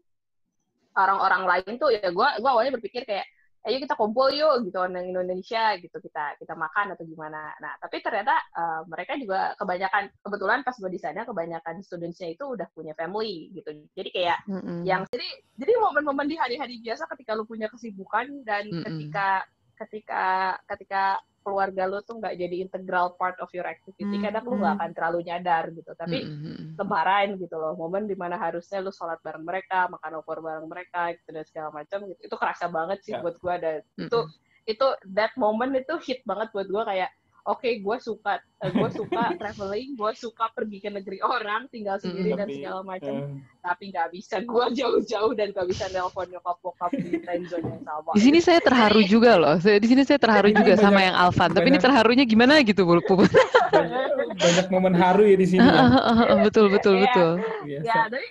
orang-orang lain tuh ya gue gue awalnya berpikir kayak ayo kita kumpul yuk gitu orang Indonesia gitu kita kita makan atau gimana. Nah tapi ternyata uh, mereka juga kebanyakan kebetulan pas gue di sana kebanyakan studentsnya itu udah punya family gitu. Jadi kayak Mm-mm. yang jadi jadi momen-momen di hari-hari biasa ketika lu punya kesibukan dan Mm-mm. ketika ketika ketika keluarga lu tuh nggak jadi integral part of your activity kadang lu nggak akan terlalu nyadar gitu tapi Mm-mm. lebaran gitu loh momen di mana harusnya lu sholat bareng mereka makan opor bareng mereka gitu dan segala macam gitu itu kerasa banget sih Ya. buat gua dan Mm-mm. itu itu that moment itu hit banget buat gua kayak oke gue suka gue suka traveling gue suka pergi ke negeri orang tinggal sendiri dan Tapi, segala macam eh, tapi nggak bisa gue jauh-jauh dan nggak bisa nelpon nyokap bokap di time zone yang sama Di sini saya terharu juga loh. Saya di sini saya terharu Ini juga sama banyak- yang Alvan. Tapi ini banyak- terharunya gimana gitu, Bu? Banyak, banyak momen haru ya di sini. ya. betul, betul, Iya. betul. Biasa. ya tapi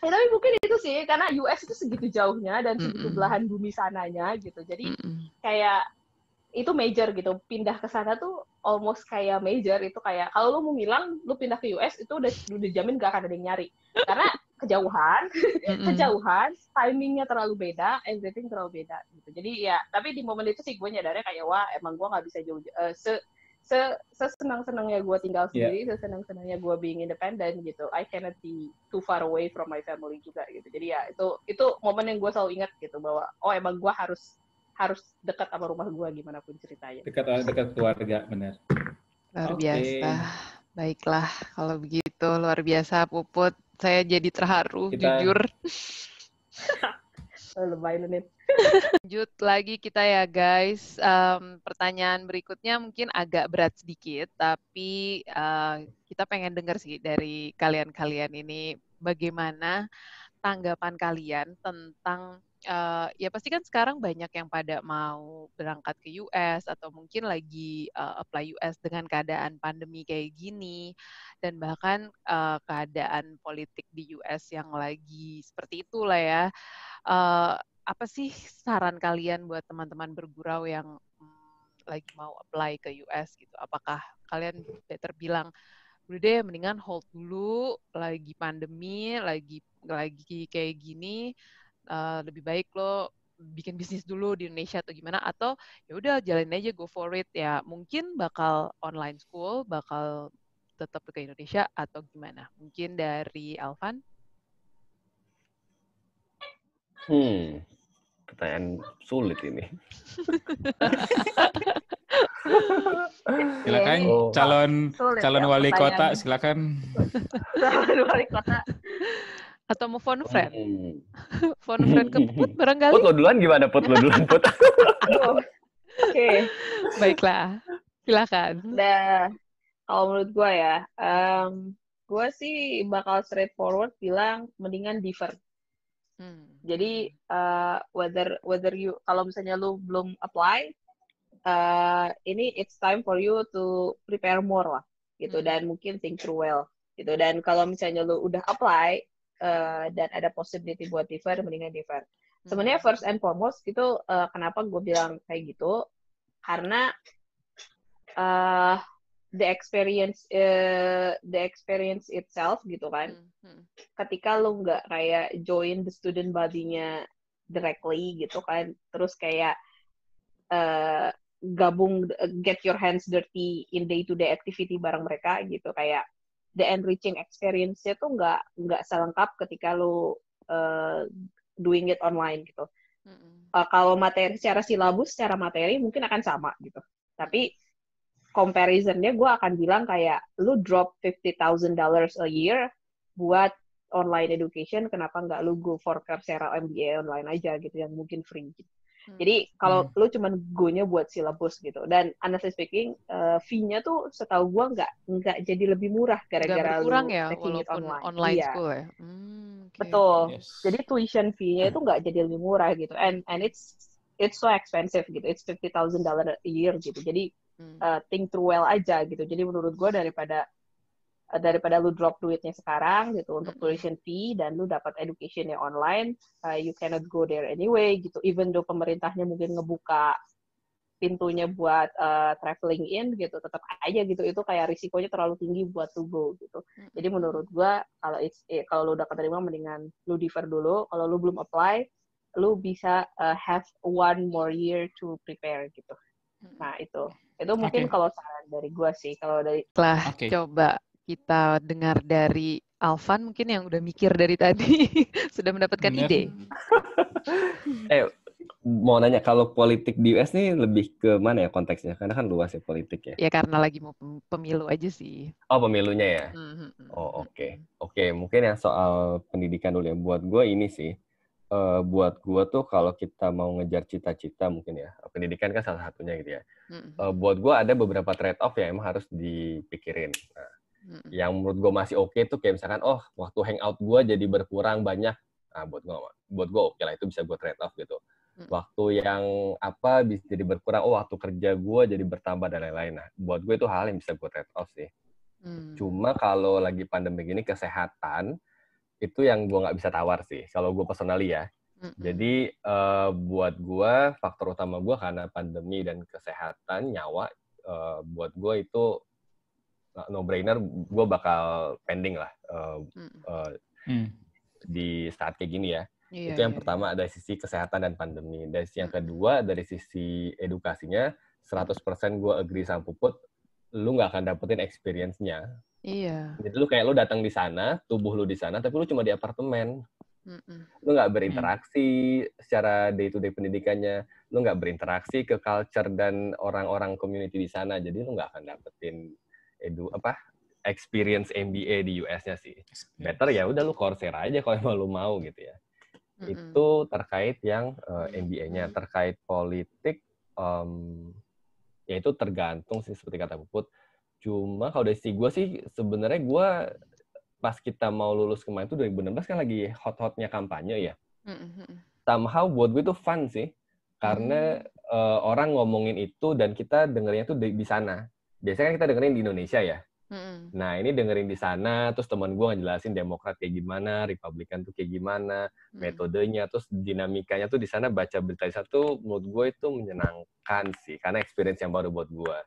ya, tapi mungkin itu sih karena US itu segitu jauhnya dan segitu belahan bumi sananya gitu jadi kayak itu major gitu. Pindah ke sana tuh almost kayak major itu kayak kalau lu mau ngilang lu pindah ke US itu udah udah jamin gak akan ada yang nyari. Karena kejauhan Mm-mm. kejauhan timingnya terlalu beda everything terlalu beda gitu. Jadi ya tapi di momen itu sih gue nyadarnya kayak wah emang gue nggak bisa jauh eh, se se sesenang senangnya gue tinggal Iya. sendiri sesenang senangnya gue being independent gitu. I cannot be too far away from my family juga gitu. Jadi ya itu itu momen yang gue selalu ingat gitu bahwa oh emang gue harus harus dekat sama rumah gue gimana pun ceritanya Dekat dekat keluarga, benar. Luar Oke. biasa. Baiklah, kalau begitu luar biasa Puput. Saya jadi terharu, Kita- jujur. oh, lebay Nit. Lanjut lagi kita ya guys. Em, pertanyaan berikutnya mungkin agak berat sedikit, tapi eh, kita pengen dengar sih dari kalian-kalian ini bagaimana tanggapan kalian tentang eh, ya pasti kan sekarang banyak yang pada mau berangkat ke US atau mungkin lagi eh, apply US dengan keadaan pandemi kayak gini dan bahkan eh, keadaan politik di US yang lagi seperti itulah ya. Eh, apa sih saran kalian buat teman-teman bergurau yang mm, lagi mau apply ke US gitu? Apakah kalian better bilang udah deh mendingan hold dulu lagi pandemi, lagi lagi kayak gini eh, lebih baik lo bikin bisnis dulu di Indonesia atau gimana atau ya udah jalanin aja go for it ya mungkin bakal online school bakal tetap ke Indonesia atau gimana mungkin dari Alvan Hmm, pertanyaan sulit ini. Silakan Oh. calon Sulit calon ya wali kota, silakan. Calon wali kota atau mau phone friend Hmm. phone friend ke Puput barangkali Put lo duluan gimana? Put lo duluan Put. Oke Baiklah, silakan. Nah, kalau menurut gue ya, em gue sih bakal straightforward bilang mendingan defer. Hmm. Jadi eh, whether whether you kalau misalnya lu belum apply, eh ini it's time for you to prepare more lah, gitu Hmm. dan mungkin think through well, gitu. Dan kalau misalnya lu udah apply eh, dan ada possibility buat defer, mendingan defer. Sebenarnya first and foremost itu eh, kenapa gue bilang kayak gitu karena eh the experience eh, the experience itself gitu kan Hmm, hmm. ketika lu nggak kayak join the student body-nya directly gitu kan terus kayak eh gabung get your hands dirty in day to day activity bareng mereka gitu kayak the enriching experience-nya tuh nggak nggak selengkap ketika lu eh, doing it online gitu Hmm, uh, kalau materi secara silabus, secara materi mungkin akan sama gitu. Tapi comparisonnya gue akan bilang kayak lu drop $50,000 a year buat online education, kenapa nggak lu go for Coursera MBA online aja gitu yang mungkin free. Gitu. Jadi kalau Hmm. lu cuman go-nya buat syllabus gitu. Dan honestly speaking, uh, fee-nya tuh setahu gua nggak nggak jadi lebih murah gara-gara lu ya taking it walaupun online. online Iya, school ya. Hmm, oke. betul. Yes. Jadi tuition fee-nya itu nggak jadi lebih murah gitu. And and it's it's so expensive gitu. It's fifty thousand dollar a year gitu. Jadi Hmm. uh, think through well aja gitu. Jadi menurut gue daripada daripada lu drop duitnya sekarang gitu untuk tuition fee dan lu dapat education yang online, uh, you cannot go there anyway gitu. Even though pemerintahnya mungkin ngebuka pintunya buat uh, traveling in gitu, tetap aja gitu itu kayak risikonya terlalu tinggi buat to go gitu. Jadi menurut gua kalau it's- eh, kalau lu udah keterima mendingan lu defer dulu. Kalau lu belum apply, lu bisa uh, have one more year to prepare gitu. Nah, itu. Itu mungkin Oke. kalau saran dari gua sih. Kalau dari Lah, Oke. coba kita dengar dari Alvan mungkin yang udah mikir dari tadi sudah mendapatkan Bener. ide. Eh, mau nanya kalau politik di US nih lebih ke mana ya konteksnya? Karena kan luas ya politik ya. Ya karena lagi mau pem- pemilu aja sih. Oh, pemilunya ya. Hmm, hmm, Oh, oke. hmm. Oke, mungkin yang soal pendidikan dulu ya. Buat gue ini sih, eh, buat gue tuh kalau kita mau ngejar cita-cita mungkin ya, pendidikan kan salah satunya gitu ya. Hmm, Eh, buat gue ada beberapa trade-off yang emang harus dipikirin. Nah, hmm, yang menurut gue masih oke tuh kayak misalkan, oh waktu hangout gue jadi berkurang banyak. Nah, buat gue, buat gue oke lah itu bisa gue trade-off gitu. Hmm. Waktu yang apa bisa jadi berkurang, oh waktu kerja gue jadi bertambah dan lain-lain. Nah, buat gue itu hal yang bisa gue trade-off sih. Hmm. Cuma kalau lagi pandemi gini kesehatan itu yang gue nggak bisa tawar sih. Kalau gue personally ya. Hmm. Jadi eh, buat gue faktor utama gue karena pandemi dan kesehatan nyawa. eh, buat gue itu no brainer. Gue bakal pending lah eh, Hmm. eh, Hmm. di saat kayak gini ya. Iya, itu yang iya. pertama dari sisi kesehatan dan pandemi. Dari sisi yang Mm. kedua dari sisi edukasinya 100% gue agree sama Puput. Lu nggak akan dapetin experience-nya Iya. Jadi lu kayak lu datang di sana, tubuh lu di sana, tapi lu cuma di apartemen. Hmm, hmm. Lu nggak berinteraksi secara day to day pendidikannya. Lu nggak berinteraksi ke culture dan orang-orang community di sana. Jadi lu nggak akan dapetin edu apa experience MBA di US-nya sih. Better ya udah lu Coursera aja kalau emang lu mau gitu ya. Hmm, hmm. Itu terkait yang uh, MBA-nya, terkait politik em, ya itu tergantung sih seperti kata Puput. Cuma kalau dari sisi gue sih sebenarnya gue pas kita mau lulus kemarin itu 2016 kan lagi hot-hotnya kampanye ya. Hmm, hmm, hmm. Somehow buat gue itu fun sih. Karena eh, orang ngomongin itu dan kita dengerinnya tuh di, di sana. Biasanya kan kita dengerin di Indonesia ya. Hmm, hmm. Nah ini dengerin di sana, terus teman gue ngejelasin Demokrat kayak gimana, Republikan tuh kayak gimana, Hmm. metodenya, terus dinamikanya tuh di sana baca berita di satu, menurut gue itu menyenangkan sih, karena experience yang baru buat gue.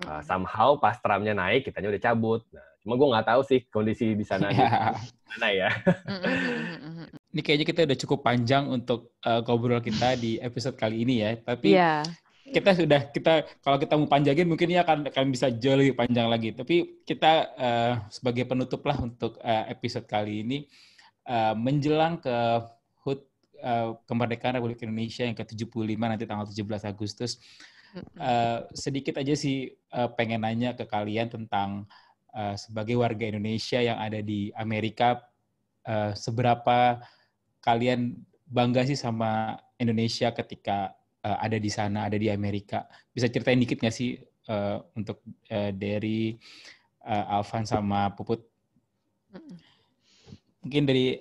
Uh, Hmm. somehow pas tramnya naik, kitanya udah cabut. Nah, cuma gue nggak tahu sih kondisi di sana gimana ya. Hmm, hmm, hmm, hmm. Ini kayaknya kita udah cukup panjang untuk uh, ngobrol kita di episode kali ini ya. Tapi Iya. Kita sudah kita kalau kita mau panjangin mungkin ya akan akan bisa jauh lebih panjang lagi. Tapi kita uh, sebagai penutup lah untuk uh, episode kali ini uh, menjelang ke HUT uh, kemerdekaan Republik Indonesia yang ke-75 nanti tanggal 17 Agustus. Uh, sedikit aja sih uh, pengen nanya ke kalian tentang uh, sebagai warga Indonesia yang ada di Amerika uh, seberapa kalian bangga sih sama Indonesia ketika uh, ada di sana, ada di Amerika. Bisa ceritain dikit nggak sih uh, untuk uh, dari uh, Alvan sama Puput? Mungkin dari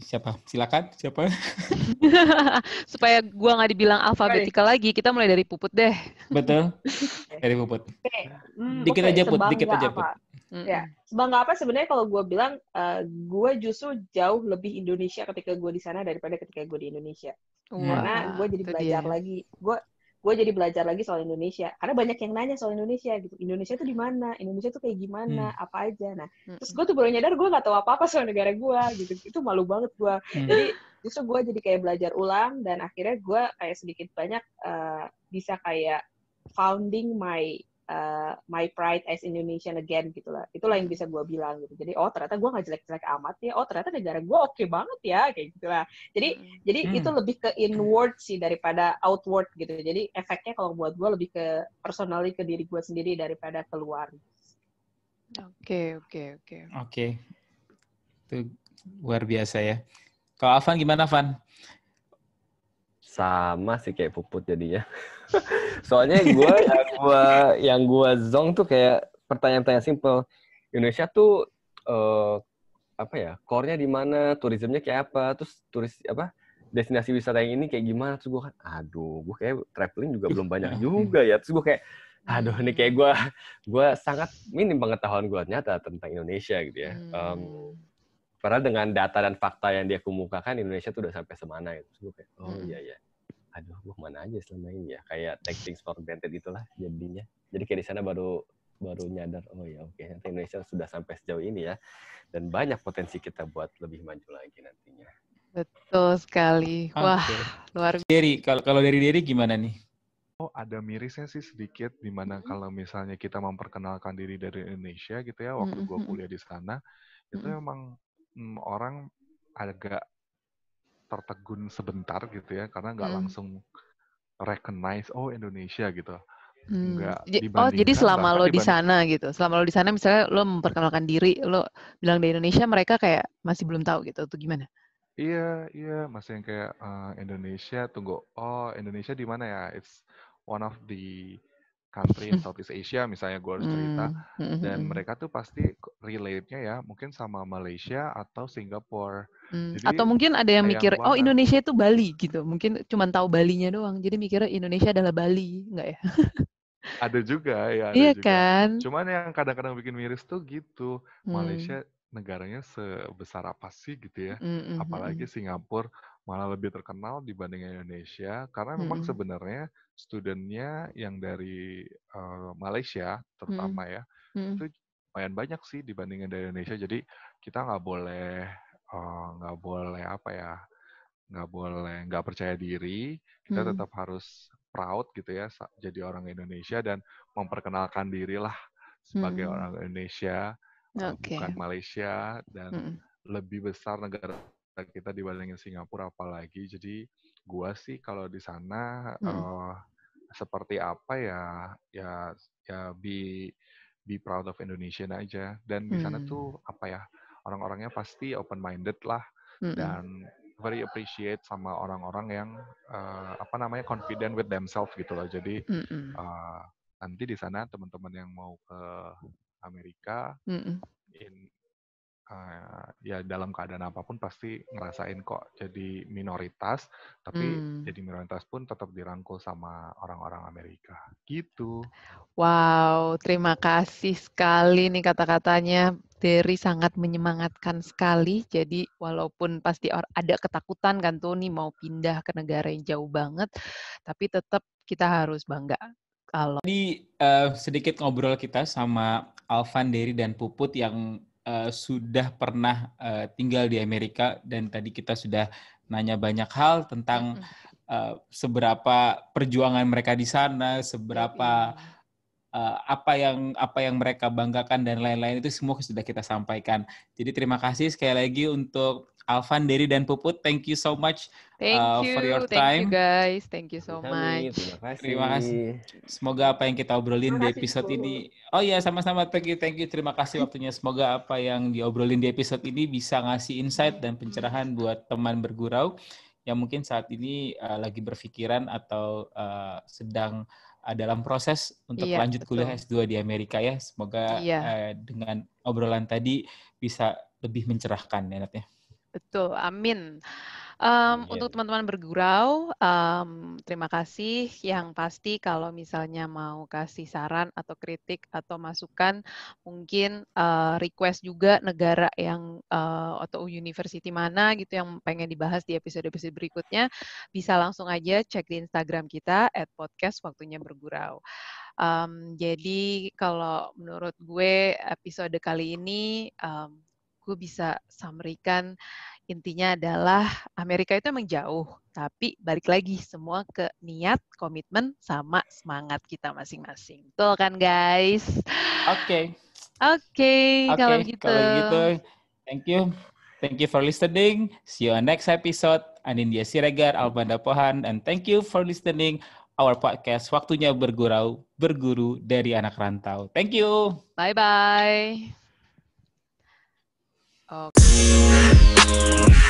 siapa? Silakan, siapa? Supaya gua nggak dibilang alfabetikal lagi, kita mulai dari puput deh. Betul? Dari Puput. Hmm, Dikit aja, Put. sebangga Dikit aja, Put. Hmm, Ya, sebangga apa sebenarnya kalau gue bilang, eh, gue justru jauh lebih Indonesia ketika gue di sana daripada ketika gue di Indonesia. hmm. Karena gue jadi belajar dia. lagi. Gue gue jadi belajar lagi soal Indonesia. Karena banyak yang nanya soal Indonesia gitu. Indonesia tuh di mana? Indonesia tuh kayak gimana? Apa aja? Nah, Hmm, terus gue tuh baru nyadar gue nggak tahu apa-apa soal negara gue gitu. Itu malu banget gue. Hmm. Jadi justru gue jadi kayak belajar ulang dan akhirnya gue kayak sedikit banyak eh, bisa kayak founding my uh, my pride as Indonesian again gitu lah. Itulah yang bisa gue bilang gitu. Jadi oh ternyata gue nggak jelek-jelek amat ya. Oh ternyata negara gue oke banget ya kayak gitu lah. Jadi Hmm. jadi Hmm. itu lebih ke inward sih daripada outward gitu. Jadi efeknya kalau buat gue lebih ke personally ke diri gue sendiri daripada keluar. Oke, oke, oke. Oke. Itu luar biasa ya. Kalau Avan gimana, Van? Sama sih kayak puput jadinya. Soalnya gue yang gue yang gue zong tuh kayak pertanyaan-pertanyaan simple. Indonesia tuh uh, apa ya? Core-nya di mana? Turismenya kayak apa? Terus turis apa? Destinasi wisata yang ini kayak gimana? Terus gue kan, aduh, gue kayak traveling juga belum banyak juga ya. Terus gue kayak, aduh, ini kayak gue, gue sangat minim pengetahuan gue ternyata tentang Indonesia gitu ya. Um, Padahal dengan data dan fakta yang dia kemukakan Indonesia tuh udah sampai semana gitu. Terus gue kayak, oh iya iya. Aduh, gue mana aja selama ini ya. Kayak take things for granted itulah jadinya. Jadi kayak di sana baru baru nyadar, oh ya oke, okay, Indonesia sudah sampai sejauh ini ya. Dan banyak potensi kita buat lebih maju lagi nantinya. Betul sekali. Wah, okay. luar biasa. Dari, kalau kalau dari Derry gimana nih? Oh, ada mirisnya sih sedikit di mana mm -hmm. kalau misalnya kita memperkenalkan diri dari Indonesia gitu ya, waktu mm -hmm. gue kuliah di sana, itu mm -hmm. emang hmm, orang agak tertegun sebentar gitu ya karena nggak hmm. langsung recognize oh Indonesia gitu. Hmm. oh jadi selama lo di sana gitu, selama lo di sana misalnya lo memperkenalkan diri, lo bilang di Indonesia, mereka kayak masih belum tahu gitu, tuh gimana? Iya, iya, masih yang kayak uh, Indonesia, tunggu, oh Indonesia di mana ya? It's one of the country in Southeast Asia misalnya gue harus cerita mm, dan mereka tuh pasti relate-nya ya mungkin sama Malaysia atau Singapura. Mm. Jadi, atau mungkin ada yang mikir oh Indonesia itu Bali gitu. Mungkin cuma tahu Balinya doang. Jadi mikirnya Indonesia adalah Bali, enggak ya? ada juga ya, ada iya juga. kan? Cuman yang kadang-kadang bikin miris tuh gitu. Mm. Malaysia negaranya sebesar apa sih gitu ya. Mm, mm, Apalagi Singapura malah lebih terkenal dibanding Indonesia karena memang mm. sebenarnya studentnya yang dari uh, Malaysia terutama hmm. ya hmm. itu lumayan banyak sih dibandingin dari Indonesia jadi kita nggak boleh nggak uh, boleh apa ya nggak boleh nggak percaya diri kita hmm. tetap harus proud gitu ya jadi orang Indonesia dan memperkenalkan diri lah sebagai hmm. orang Indonesia okay. uh, bukan Malaysia dan hmm. lebih besar negara kita dibandingin Singapura apalagi jadi gua sih kalau di sana hmm. uh, seperti apa ya ya ya be be proud of Indonesian aja dan di sana hmm. tuh apa ya orang-orangnya pasti open minded lah hmm. dan very appreciate sama orang-orang yang uh, apa namanya confident with themselves gitu loh jadi hmm. uh, nanti di sana teman-teman yang mau ke Amerika hmm. in uh, ya dalam keadaan apa pun pasti ngerasain kok jadi minoritas, tapi hmm. jadi minoritas pun tetap dirangkul sama orang-orang Amerika. Gitu. Wow, terima kasih sekali nih kata-katanya. Derry sangat menyemangatkan sekali. Jadi walaupun pasti ada ketakutan kan tuh nih mau pindah ke negara yang jauh banget, tapi tetap kita harus bangga kalau. Ini uh, sedikit ngobrol kita sama Alvan, Derry, dan Puput yang uh, sudah pernah uh, tinggal di Amerika dan tadi kita sudah nanya banyak hal tentang uh, seberapa perjuangan mereka di sana, seberapa uh, apa yang apa yang mereka banggakan dan lain-lain itu semua sudah kita sampaikan. Jadi terima kasih sekali lagi untuk Alvan, Derry, dan Puput. Thank you so much Thank uh, for your time. Thank you guys. Thank you so much. Terima kasih. Terima kasih. Semoga apa yang kita obrolin di episode ini. Oh ya, sama-sama. Thank you, thank you. Terima kasih waktunya. Semoga apa yang diobrolin di episode ini bisa ngasih insight dan pencerahan buat teman bergurau yang mungkin saat ini uh, lagi berpikiran atau uh, sedang uh, dalam proses untuk iya, lanjut betul. kuliah S2 di Amerika ya. Semoga iya. uh, dengan obrolan tadi bisa lebih mencerahkan ya Natnya. Betul, amin. Um, Untuk teman-teman bergurau, um, terima kasih. Yang pasti kalau misalnya mau kasih saran atau kritik atau masukan, mungkin uh, request juga negara yang uh, atau university mana gitu yang pengen dibahas di episode-episode berikutnya, bisa langsung aja cek di Instagram kita at podcast waktunya bergurau. Um, jadi kalau menurut gue episode kali ini um, gue bisa summary-kan intinya adalah Amerika itu emang jauh, tapi balik lagi semua ke niat, komitmen, sama semangat kita masing-masing. Betul kan guys? Oke. Okay. Oke, okay, okay, kalau gitu. Kalau gitu, thank you. Thank you for listening. See you on next episode. Anindya Siregar, Albanda Pohan, and thank you for listening our podcast. Waktunya bergurau, berguru dari anak rantau. Thank you. Bye-bye. Okay.